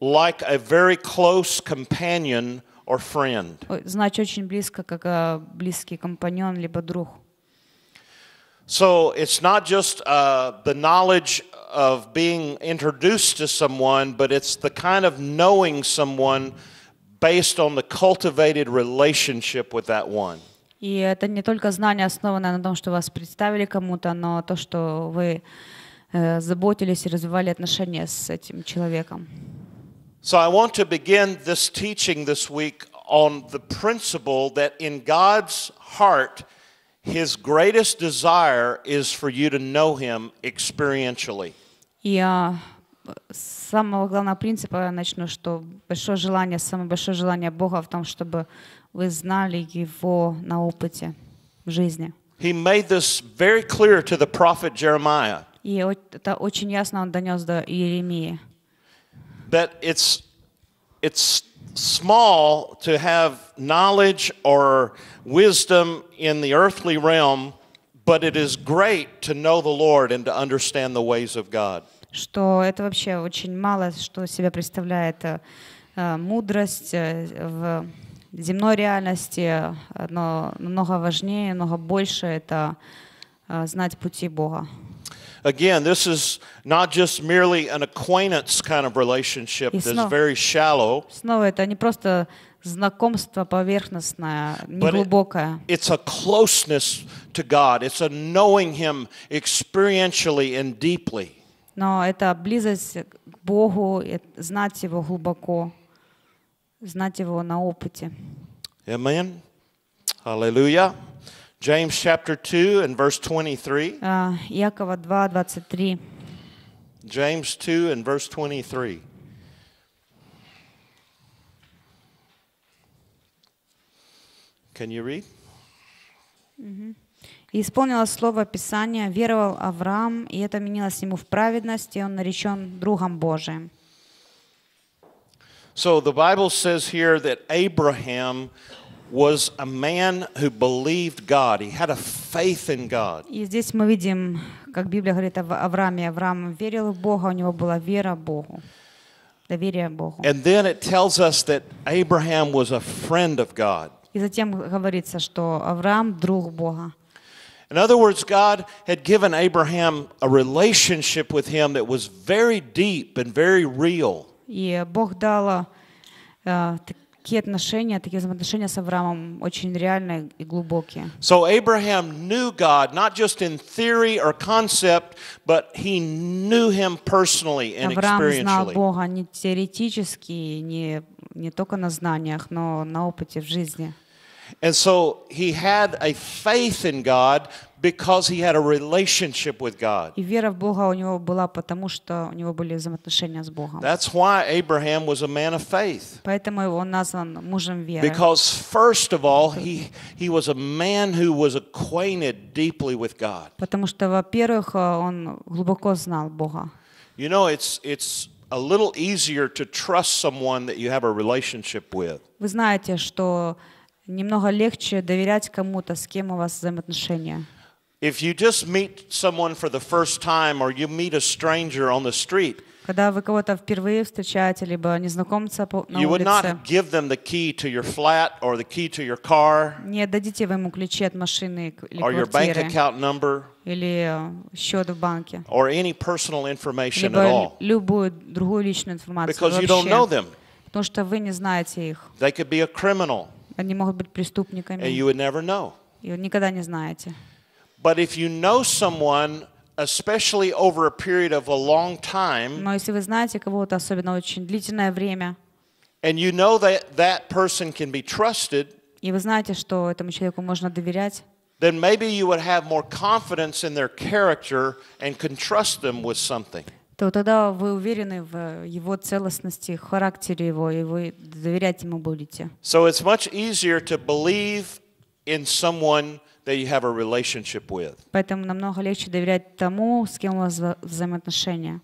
B: like a very close companion or friend.
A: Ой, Знать очень близко, как э, близкий компаньон, либо друг.
B: So it's not just uh, the knowledge of being introduced to someone, but it's the kind of knowing someone based on the cultivated relationship with that one.
A: И это не только знание, основанное на том, что вас представили кому-то, но то, что вы э, заботились и развивали отношения с этим человеком.
B: So I want to begin this teaching this week on the principle that in God's heart, his greatest desire is for you to know him experientially.
A: И а, с самого главного принципа я начну, что большое желание, самое большое желание Бога в том, чтобы вы знали Его на опыте в жизни.
B: He made this very clear to the prophet Jeremiah.
A: И это очень ясно он донес до Иеремии.
B: that it's it's small to have knowledge or wisdom in the earthly realm, but it is great to know the Lord and to understand the ways of God.
A: Что это вообще очень мало, что себя представляет э, э, мудрость э, в земной реальности, но намного важнее, намного больше это знать пути Бога.
B: Again, this is not just merely an acquaintance kind of relationship
A: It's
B: that's
A: not-
B: very shallow.
A: Снова это не просто знакомство поверхностное,
B: But it-
A: неглубокое.
B: It's a closeness to God. It's a knowing Him experientially and deeply.
A: Но это близость к Богу, э, знать Его глубоко, знать Его на опыте.
B: Amen. Hallelujah. James chapter 2 and verse 23.
A: А, Иакова 2, 23.
B: James 2 and verse 23. Can you read?
A: «И исполнилось слово Писания, веровал Авраам, и это менялось ему в праведность, и он наречен другом Божиим».
B: So the Bible says here that Abraham was a man who believed God. He had a faith in God.
A: И здесь мы видим, как Библия говорит об Аврааме. Авраам верил в Бога, у него была вера Богу, доверие Богу.
B: And then it tells us that Abraham was a friend of God.
A: И затем говорится, что Авраам друг Бога.
B: In other words, God had given Abraham a relationship with him that was very deep and very real.
A: И Бог дал э, такие отношения, такие взаимоотношения с Авраамом очень реальные и глубокие.
B: So Abraham knew God not just in theory or concept, but he knew him personally and
A: Авраам знал. Бога не теоретически, не, не только на знаниях, но на опыте в жизни.
B: And so he had a faith in God because he had a relationship with God.
A: И вера в Бога у него была, потому что у него были взаимоотношения с Богом.
B: That's why Abraham was a man of faith.
A: Поэтому он назван мужем веры.
B: Because first of all, he, he was a man who was acquainted deeply with God.
A: Потому что, во-первых, э, он глубоко знал Бога.
B: You know, it's, it's a little easier to trust someone that you have a relationship with.
A: Вы знаете, что немного легче доверять кому-то, с кем у вас взаимоотношения.
B: If you just meet someone for the first time or you meet a stranger on the street,
A: Когда вы кого-то впервые встречаете, либо незнакомца на улице, не дадите вы ему ключи от машины или квартиры, или э, счет в банке,
B: or any personal information at
A: либо
B: all
A: любую другую личную информацию
B: because you don't know
A: вообще,
B: them.
A: потому что вы не знаете их.
B: They could be a criminal
A: Они могут быть
B: and
A: преступниками,
B: you would never know.
A: и вы никогда не знаете.
B: But if you know someone, especially over a period of a long time,
A: Но если вы знаете кого-то, особенно очень длительное время,
B: and you know that that person can be trusted,
A: и вы знаете, что этому человеку можно доверять,
B: then maybe you would have more confidence in their character and can trust them with something.
A: То тогда вы уверены в его целостности, характере его, и вы доверять ему будете.
B: So it's much easier to believe in someone that you have a relationship with.
A: Поэтому намного легче доверять тому, с кем у вас вза- взаимоотношения.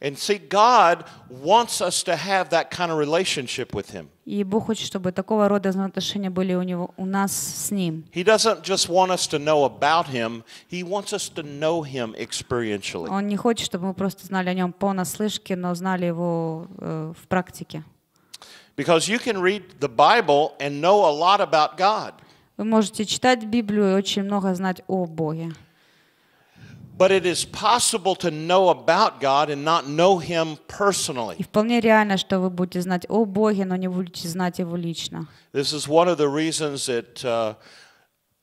B: And see, God wants us to have that kind of relationship with Him.
A: И Бог хочет, чтобы такого рода взаимоотношения были у, него, у нас с Ним.
B: He doesn't just want us to know about Him, He wants us to know Him experientially.
A: Он не хочет, чтобы мы просто знали о Нем понаслышке, но знали Его э, в практике.
B: Because you can read the Bible and know a lot about God,
A: Вы можете читать Библию и очень много знать о Боге.
B: but it is possible to know about God and not know Him personally.
A: И вполне реально, что вы будете знать о Боге, но не будете знать Его лично.
B: This is one of the reasons that uh,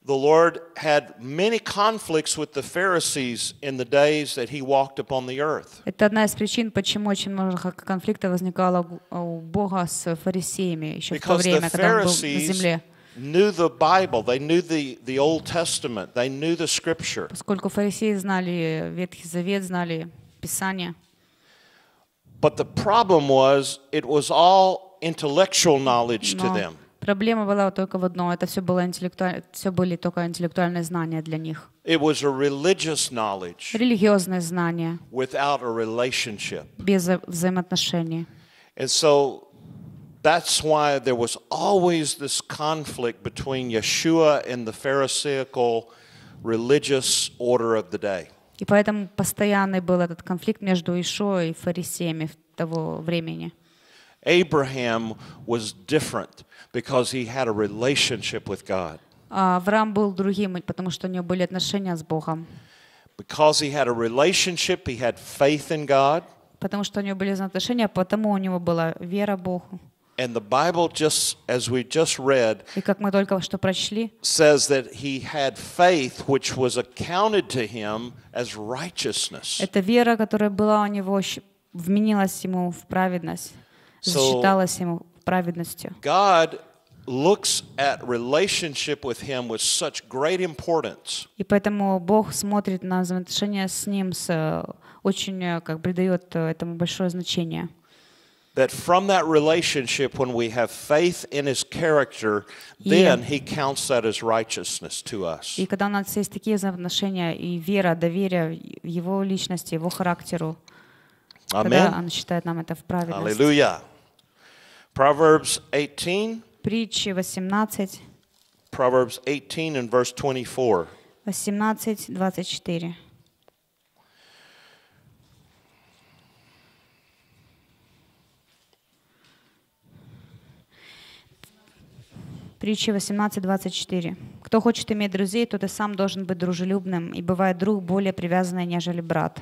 B: the Lord had many conflicts with the Pharisees in the days that He walked upon the earth.
A: Это одна из причин, почему очень много конфликтов возникало у- у Бога с фарисеями еще в то
B: Because the
A: время, когда Он был на
B: Pharisees
A: земле.
B: knew the Bible, they knew the, the Old Testament, they knew the Scripture.
A: Поскольку фарисеи знали Ветхий Завет, знали Писание.
B: But the problem was, it was all intellectual knowledge to
A: Но
B: them.
A: проблема была только в одном. Это все, было интеллектуаль... все были только интеллектуальные знания для них.
B: It was a religious knowledge
A: религиозное знание,
B: without a relationship.
A: без вза- взаимоотношений.
B: And so that's why there was always this conflict between Yeshua and the Pharisaical religious order of the day.
A: И поэтому постоянный был этот конфликт между Ишо и фарисеями того времени.
B: Abraham was different because he had a relationship with God.
A: А Авраам был другим, потому что у него были отношения с Богом.
B: Because he had a relationship, he had faith in God.
A: Потому что у него были отношения, потому у него была вера Богу.
B: And the Bible, just as we just read,
A: И как мы только что прочли,
B: says that he had faith which was accounted to him as righteousness.
A: эта вера, которая была у него, вменилась ему в праведность, засчиталась ему праведностью.
B: God looks at relationship with him with such great importance
A: И поэтому Бог смотрит на взаимоотношения с ним, с, э, очень э, как придает э, этому большое значение.
B: that from that relationship, when we have faith in his character,
A: Yeah.
B: then he counts that as righteousness to us.
A: И когда у нас есть такие взаимоотношения и вера, доверие в его личности, его характеру, тогда
B: Amen.
A: он считает нам это в праведность.
B: Hallelujah. Proverbs 18,
A: Притчи 18,
B: Proverbs 18 and verse 24.
A: 18, 24. Притчи 18, 24. Кто хочет иметь друзей, тот и сам должен быть дружелюбным, и бывает друг более привязанный, нежели брат.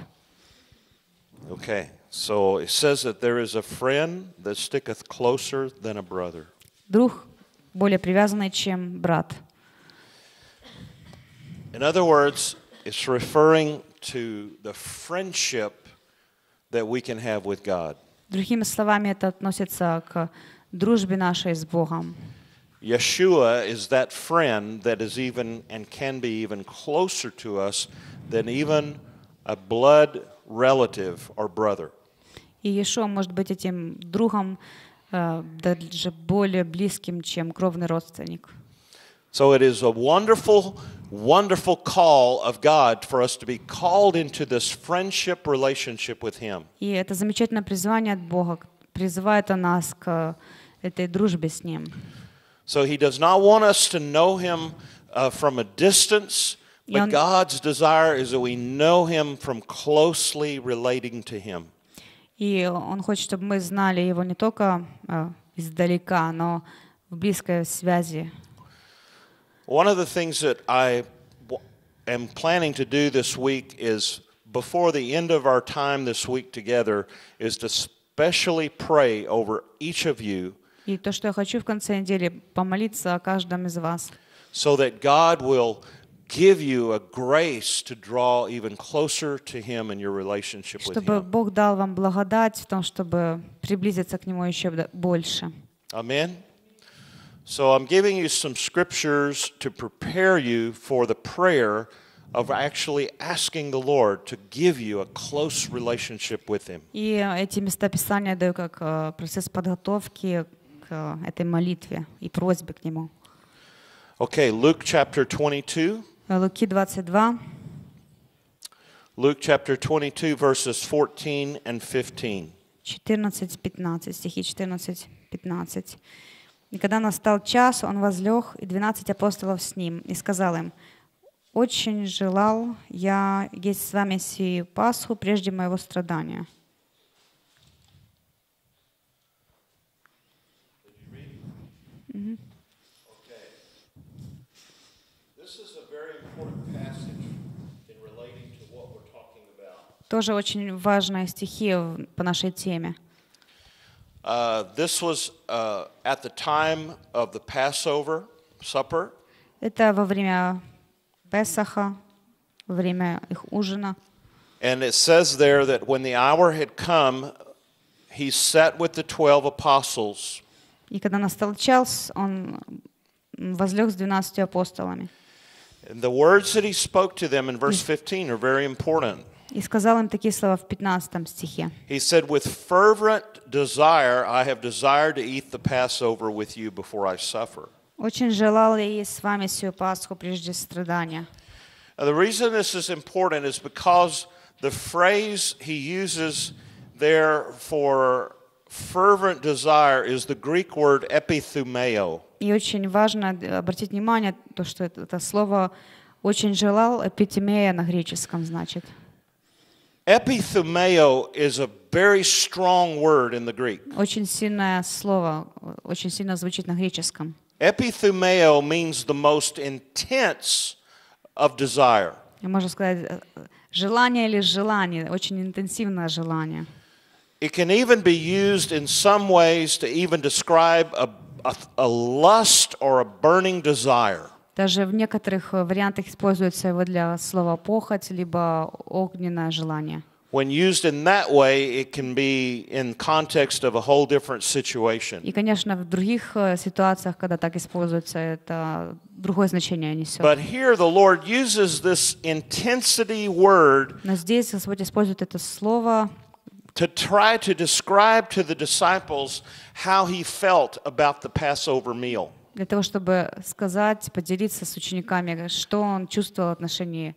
B: Okay, so it says that there is a friend that sticketh closer than a brother.
A: Друг более привязанный, чем брат.
B: In other words, it's referring to the friendship that we can have with God.
A: Другими словами, это относится к дружбе нашей с Богом.
B: Yeshua is that friend that is even and can be even closer to us than even a blood relative or brother.
A: И Иешуа может быть этим другом э, даже более близким, чем кровный родственник.
B: So it is a wonderful, wonderful call of God for us to be called into this friendship relationship with Him.
A: И это замечательное призвание от Бога. Призывает он нас к этой дружбе с Ним.
B: So He does not want us to know Him uh, from a distance, but
A: он-
B: God's desire is that we know Him from closely relating to Him.
A: И Он хочет, чтобы мы знали Его не только э, издалека, но в близкой связи.
B: One of the things that I w- am planning to do this week is before the end of our time this week together is to specially pray over each of you
A: И то, что я хочу в конце недели, помолиться о каждом из вас,
B: so that God will give you a grace to draw even closer to Him in your relationship with
A: чтобы
B: Him.
A: Бог дал вам благодать в том, чтобы приблизиться к Нему еще больше.
B: Amen. So I'm giving you some scriptures to prepare you for the prayer of actually asking the Lord to give you a close relationship with Him.
A: И эти места Писания даю как э, процесс подготовки к э, этой молитве и просьбе к Нему.
B: Okay, Luke chapter 22.
A: Э, Луки 22,
B: Luke chapter 22, verses 14 and 15.
A: 14-15, стихи 14-15. «И когда настал час, он возлег, и двенадцать апостолов с ним, и сказал им, «Очень желал я есть с вами сию Пасху прежде моего страдания».
B: This is a very important passage in relating to what we're talking about.
A: Тоже очень важные стихи в- по нашей теме.
B: Uh, this was uh, at the time of the Passover supper.
A: Это во время Песаха, во время их ужина.
B: And it says there that when the hour had come, he sat with the 12 apostles.
A: И когда настал час, он возлег с двенадцатью апостолами.
B: And the words that he spoke to them in verse 15 are very important.
A: И сказал им такие слова в 15 стихе.
B: He said, With fervent desire, I have desired to eat the Passover with you before I suffer.
A: «Очень желал я есть с вами сию Пасху прежде страдания».
B: Now, the reason this is important is because the phrase he uses there for fervent desire is the Greek word epithumeo.
A: И очень важно обратить внимание, то, что это, это слово очень желал, эпитемия на греческом значит.
B: Epithumeo is a very strong word in the Greek.
A: Очень сильное слово, очень сильно звучит на греческом.
B: Epithumeo means the most intense of desire.
A: И можно сказать, э, желание или желание, очень интенсивное желание.
B: It can even be used in some ways to even describe a, a, a lust or a burning desire.
A: Даже в некоторых э, вариантах используется его для слова похоть, либо огненное желание.
B: When used in that way, it can be in context of a whole different situation.
A: И, конечно, в других э, ситуациях, когда так используется, это другое значение несет.
B: But here the Lord uses this intensity word
A: Но здесь Господь использует это слово
B: to try to describe to the disciples how he felt about the Passover meal.
A: для того, чтобы сказать, поделиться с учениками, что он чувствовал в отношении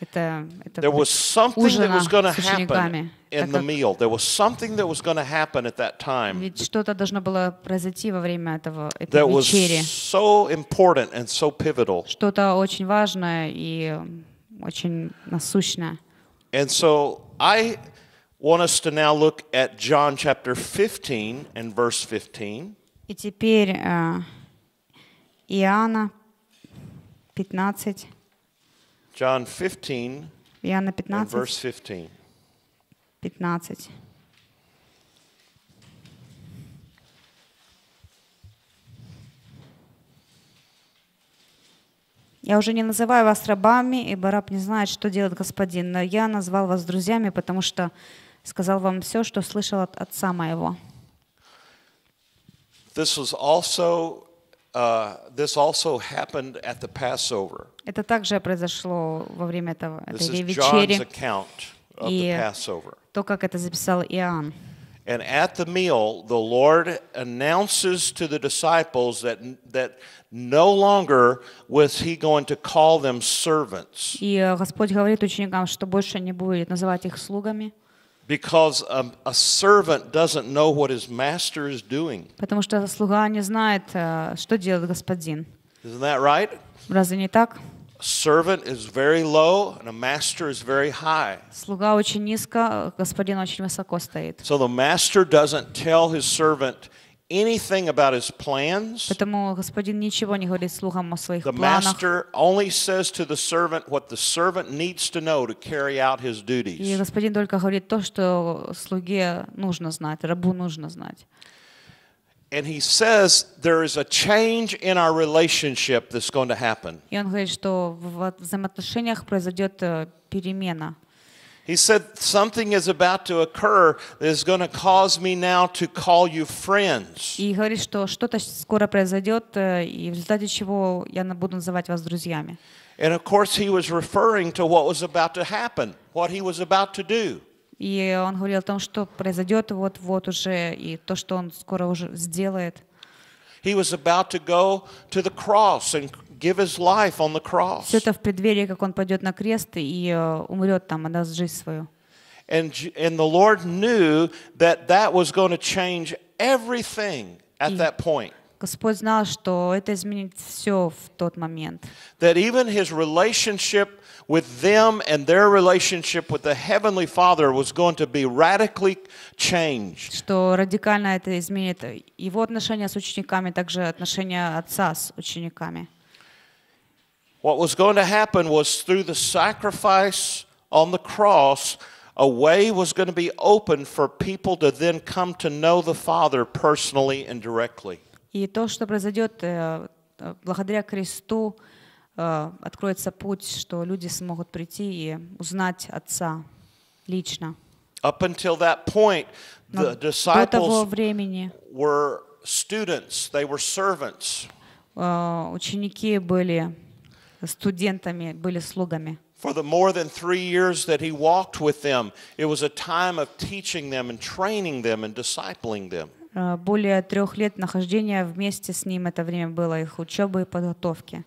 A: это,
B: There
A: этого
B: was something that
A: ужина
B: was going to
A: с учениками.
B: happen in
A: Так
B: the
A: как
B: meal. There was something that was going to happen at that time
A: Ведь что-то должно было произойти во время этого,
B: that
A: этой
B: was
A: вечери.
B: so important and so pivotal.
A: Что-то очень важное и очень насущное.
B: And so I want us to now look at John chapter 15 and verse 15.
A: И теперь э, Иоанна 15,
B: John 15
A: Иоанна
B: and
A: 15,
B: verse 15.
A: 15. Я уже не называю вас рабами, ибо раб не знает, что делает господин, но я назвал вас друзьями, потому что сказал вам все, что слышал от отца моего.
B: This was also uh, this also happened at the Passover.
A: Это также произошло во время этого,
B: This
A: этой
B: is John's
A: вечери,
B: account of the Passover.
A: то, как это записал Иоанн.
B: And at the meal, the Lord announces to the disciples that, that no longer was he going to call them servants
A: И э, Господь говорит ученикам, что больше не будет называть их слугами,
B: because a, a servant doesn't know what his master is doing.
A: потому что слуга не знает, э, что делает господин.
B: Isn't that right?
A: Разве не так?
B: A servant is very low and a master is very high.
A: Слуга очень низко, господин очень высоко стоит.
B: So the master doesn't tell his servant anything about his plans.
A: Поэтому господин ничего не говорит слугам о своих
B: The
A: планах.
B: master only says to the servant what the servant needs to know to carry out his
A: И
B: duties.
A: господин только говорит то, что слуге нужно знать, рабу нужно знать.
B: And he says there is a change in our relationship that's going to happen.
A: И он говорит, что в взаимоотношениях произойдет э, перемена.
B: He said something is about to occur that is going to cause me now to call you friends.
A: И говорит, что что-то скоро произойдет, э, и в результате чего я на- буду называть вас друзьями.
B: And of course, he was referring to what was about to happen, what he was about to do.
A: И он говорил о том, что произойдет вот-вот уже, и то, что он скоро уже сделает.
B: He was about to go to the cross and give his life on the cross.
A: Все это в преддверии, как он пойдет на крест и э, умрет там, отдаст жизнь свою.
B: And, J- and the Lord knew that that was going to change everything at that point.
A: Господь знал, что это изменит все в тот момент.
B: That even his relationship with them and their relationship with the Heavenly Father was going to be radically changed.
A: Что радикально это изменит его отношения с учениками, также отношения отца с учениками.
B: What was going to happen was through the sacrifice on the cross, a way was going to be opened for people to then come to know the Father personally and directly.
A: И то, что произойдет э, э, благодаря кресту, э, откроется путь, что люди смогут прийти и узнать Отца лично.
B: Up until that point,
A: Но
B: the
A: до того
B: disciples
A: времени
B: were students, they were servants.
A: э, ученики были студентами, были слугами.
B: For the more than three years that he walked with them, it was a time of teaching them and training them and discipling them.
A: Э, Более трех лет нахождения вместе с ним это время было их учебы и подготовки.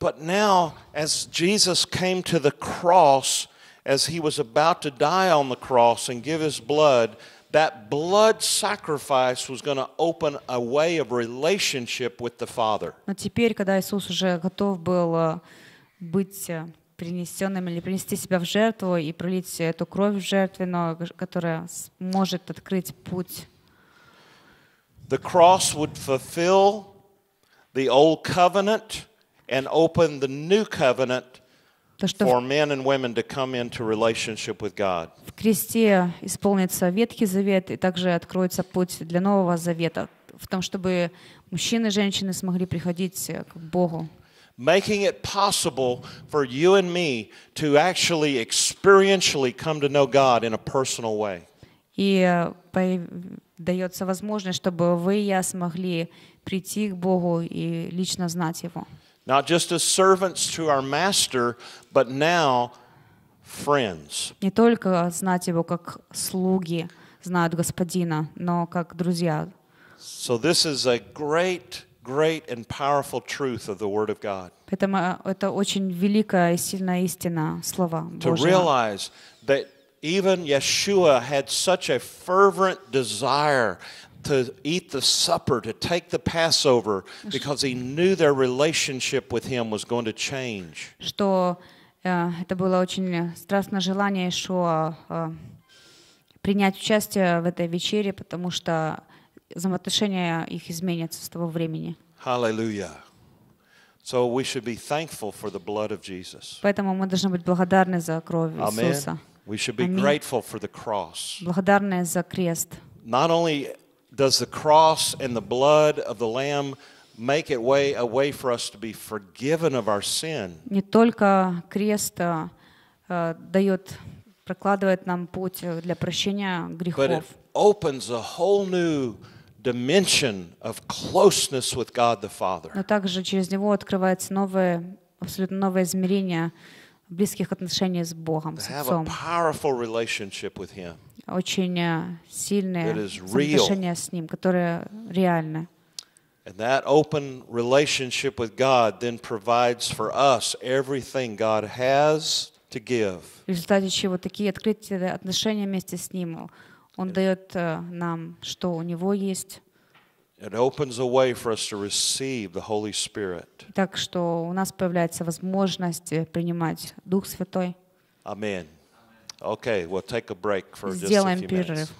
B: But now, as Jesus came to the cross, as he was about to die on the cross and give his blood, that blood sacrifice was going to open a way of relationship with the Father.
A: Но теперь, когда Иисус уже готов был э, быть э, принесенным или принести себя в жертву и пролить эту кровь в жертвенную, которая может открыть путь.
B: The cross would fulfill the old covenant and open the new covenant
A: То, что
B: for men and women to come into relationship with God.
A: в кресте исполнится Ветхий Завет, и также откроется путь для Нового Завета, в том, чтобы мужчины и женщины смогли приходить э, к Богу.
B: Making it possible for you and me to actually experientially come to know God in a personal way.
A: И э, дается возможность, чтобы вы и я смогли прийти к Богу и лично знать Его.
B: Not just as servants to our master, but now friends.
A: Не только знать Его как слуги знают Господина, но как друзья.
B: So, this is a great, great, and powerful truth of the Word of God.
A: Поэтому э, это очень великая и сильная истина Слова
B: To
A: Божьего.
B: realize that even Yeshua had such a fervent desire to eat the supper, to take the Passover, because he knew their relationship with him was going to change.
A: Что э, это было очень страстное желание Ишуа э, принять участие в этой вечере, потому что взаимоотношения их изменятся с того времени.
B: Hallelujah. So we should be thankful for the blood of Jesus.
A: Поэтому мы должны быть благодарны за кровь
B: Amen.
A: Иисуса,
B: We should be
A: Amen.
B: grateful for the cross.
A: благодарны за крест.
B: Not only does the cross and the blood of the Lamb make it way a way for us to be forgiven of our sin,
A: Не только крест э, э, дает, прокладывает нам путь для прощения
B: but it
A: грехов,
B: opens a whole new dimension of closeness with God the Father.
A: но также через него открывается новое, абсолютно новое измерение близких отношений с Богом,
B: To
A: с
B: have a
A: Отцом.
B: powerful relationship with Him.
A: Очень э,
B: real.
A: взаимоотношения с Ним, которые реальны.
B: And that open relationship with God then provides for us everything God has to give.
A: В результате чего такие открытые отношения вместе с Ним, Он дает э, нам, что у Него есть,
B: It opens a way for us to receive the Holy Spirit.
A: так что у нас появляется возможность э, принимать Дух Святой.
B: Amen. Okay, we'll take a break for just a
A: Сделаем
B: few minutes.
A: перерыв.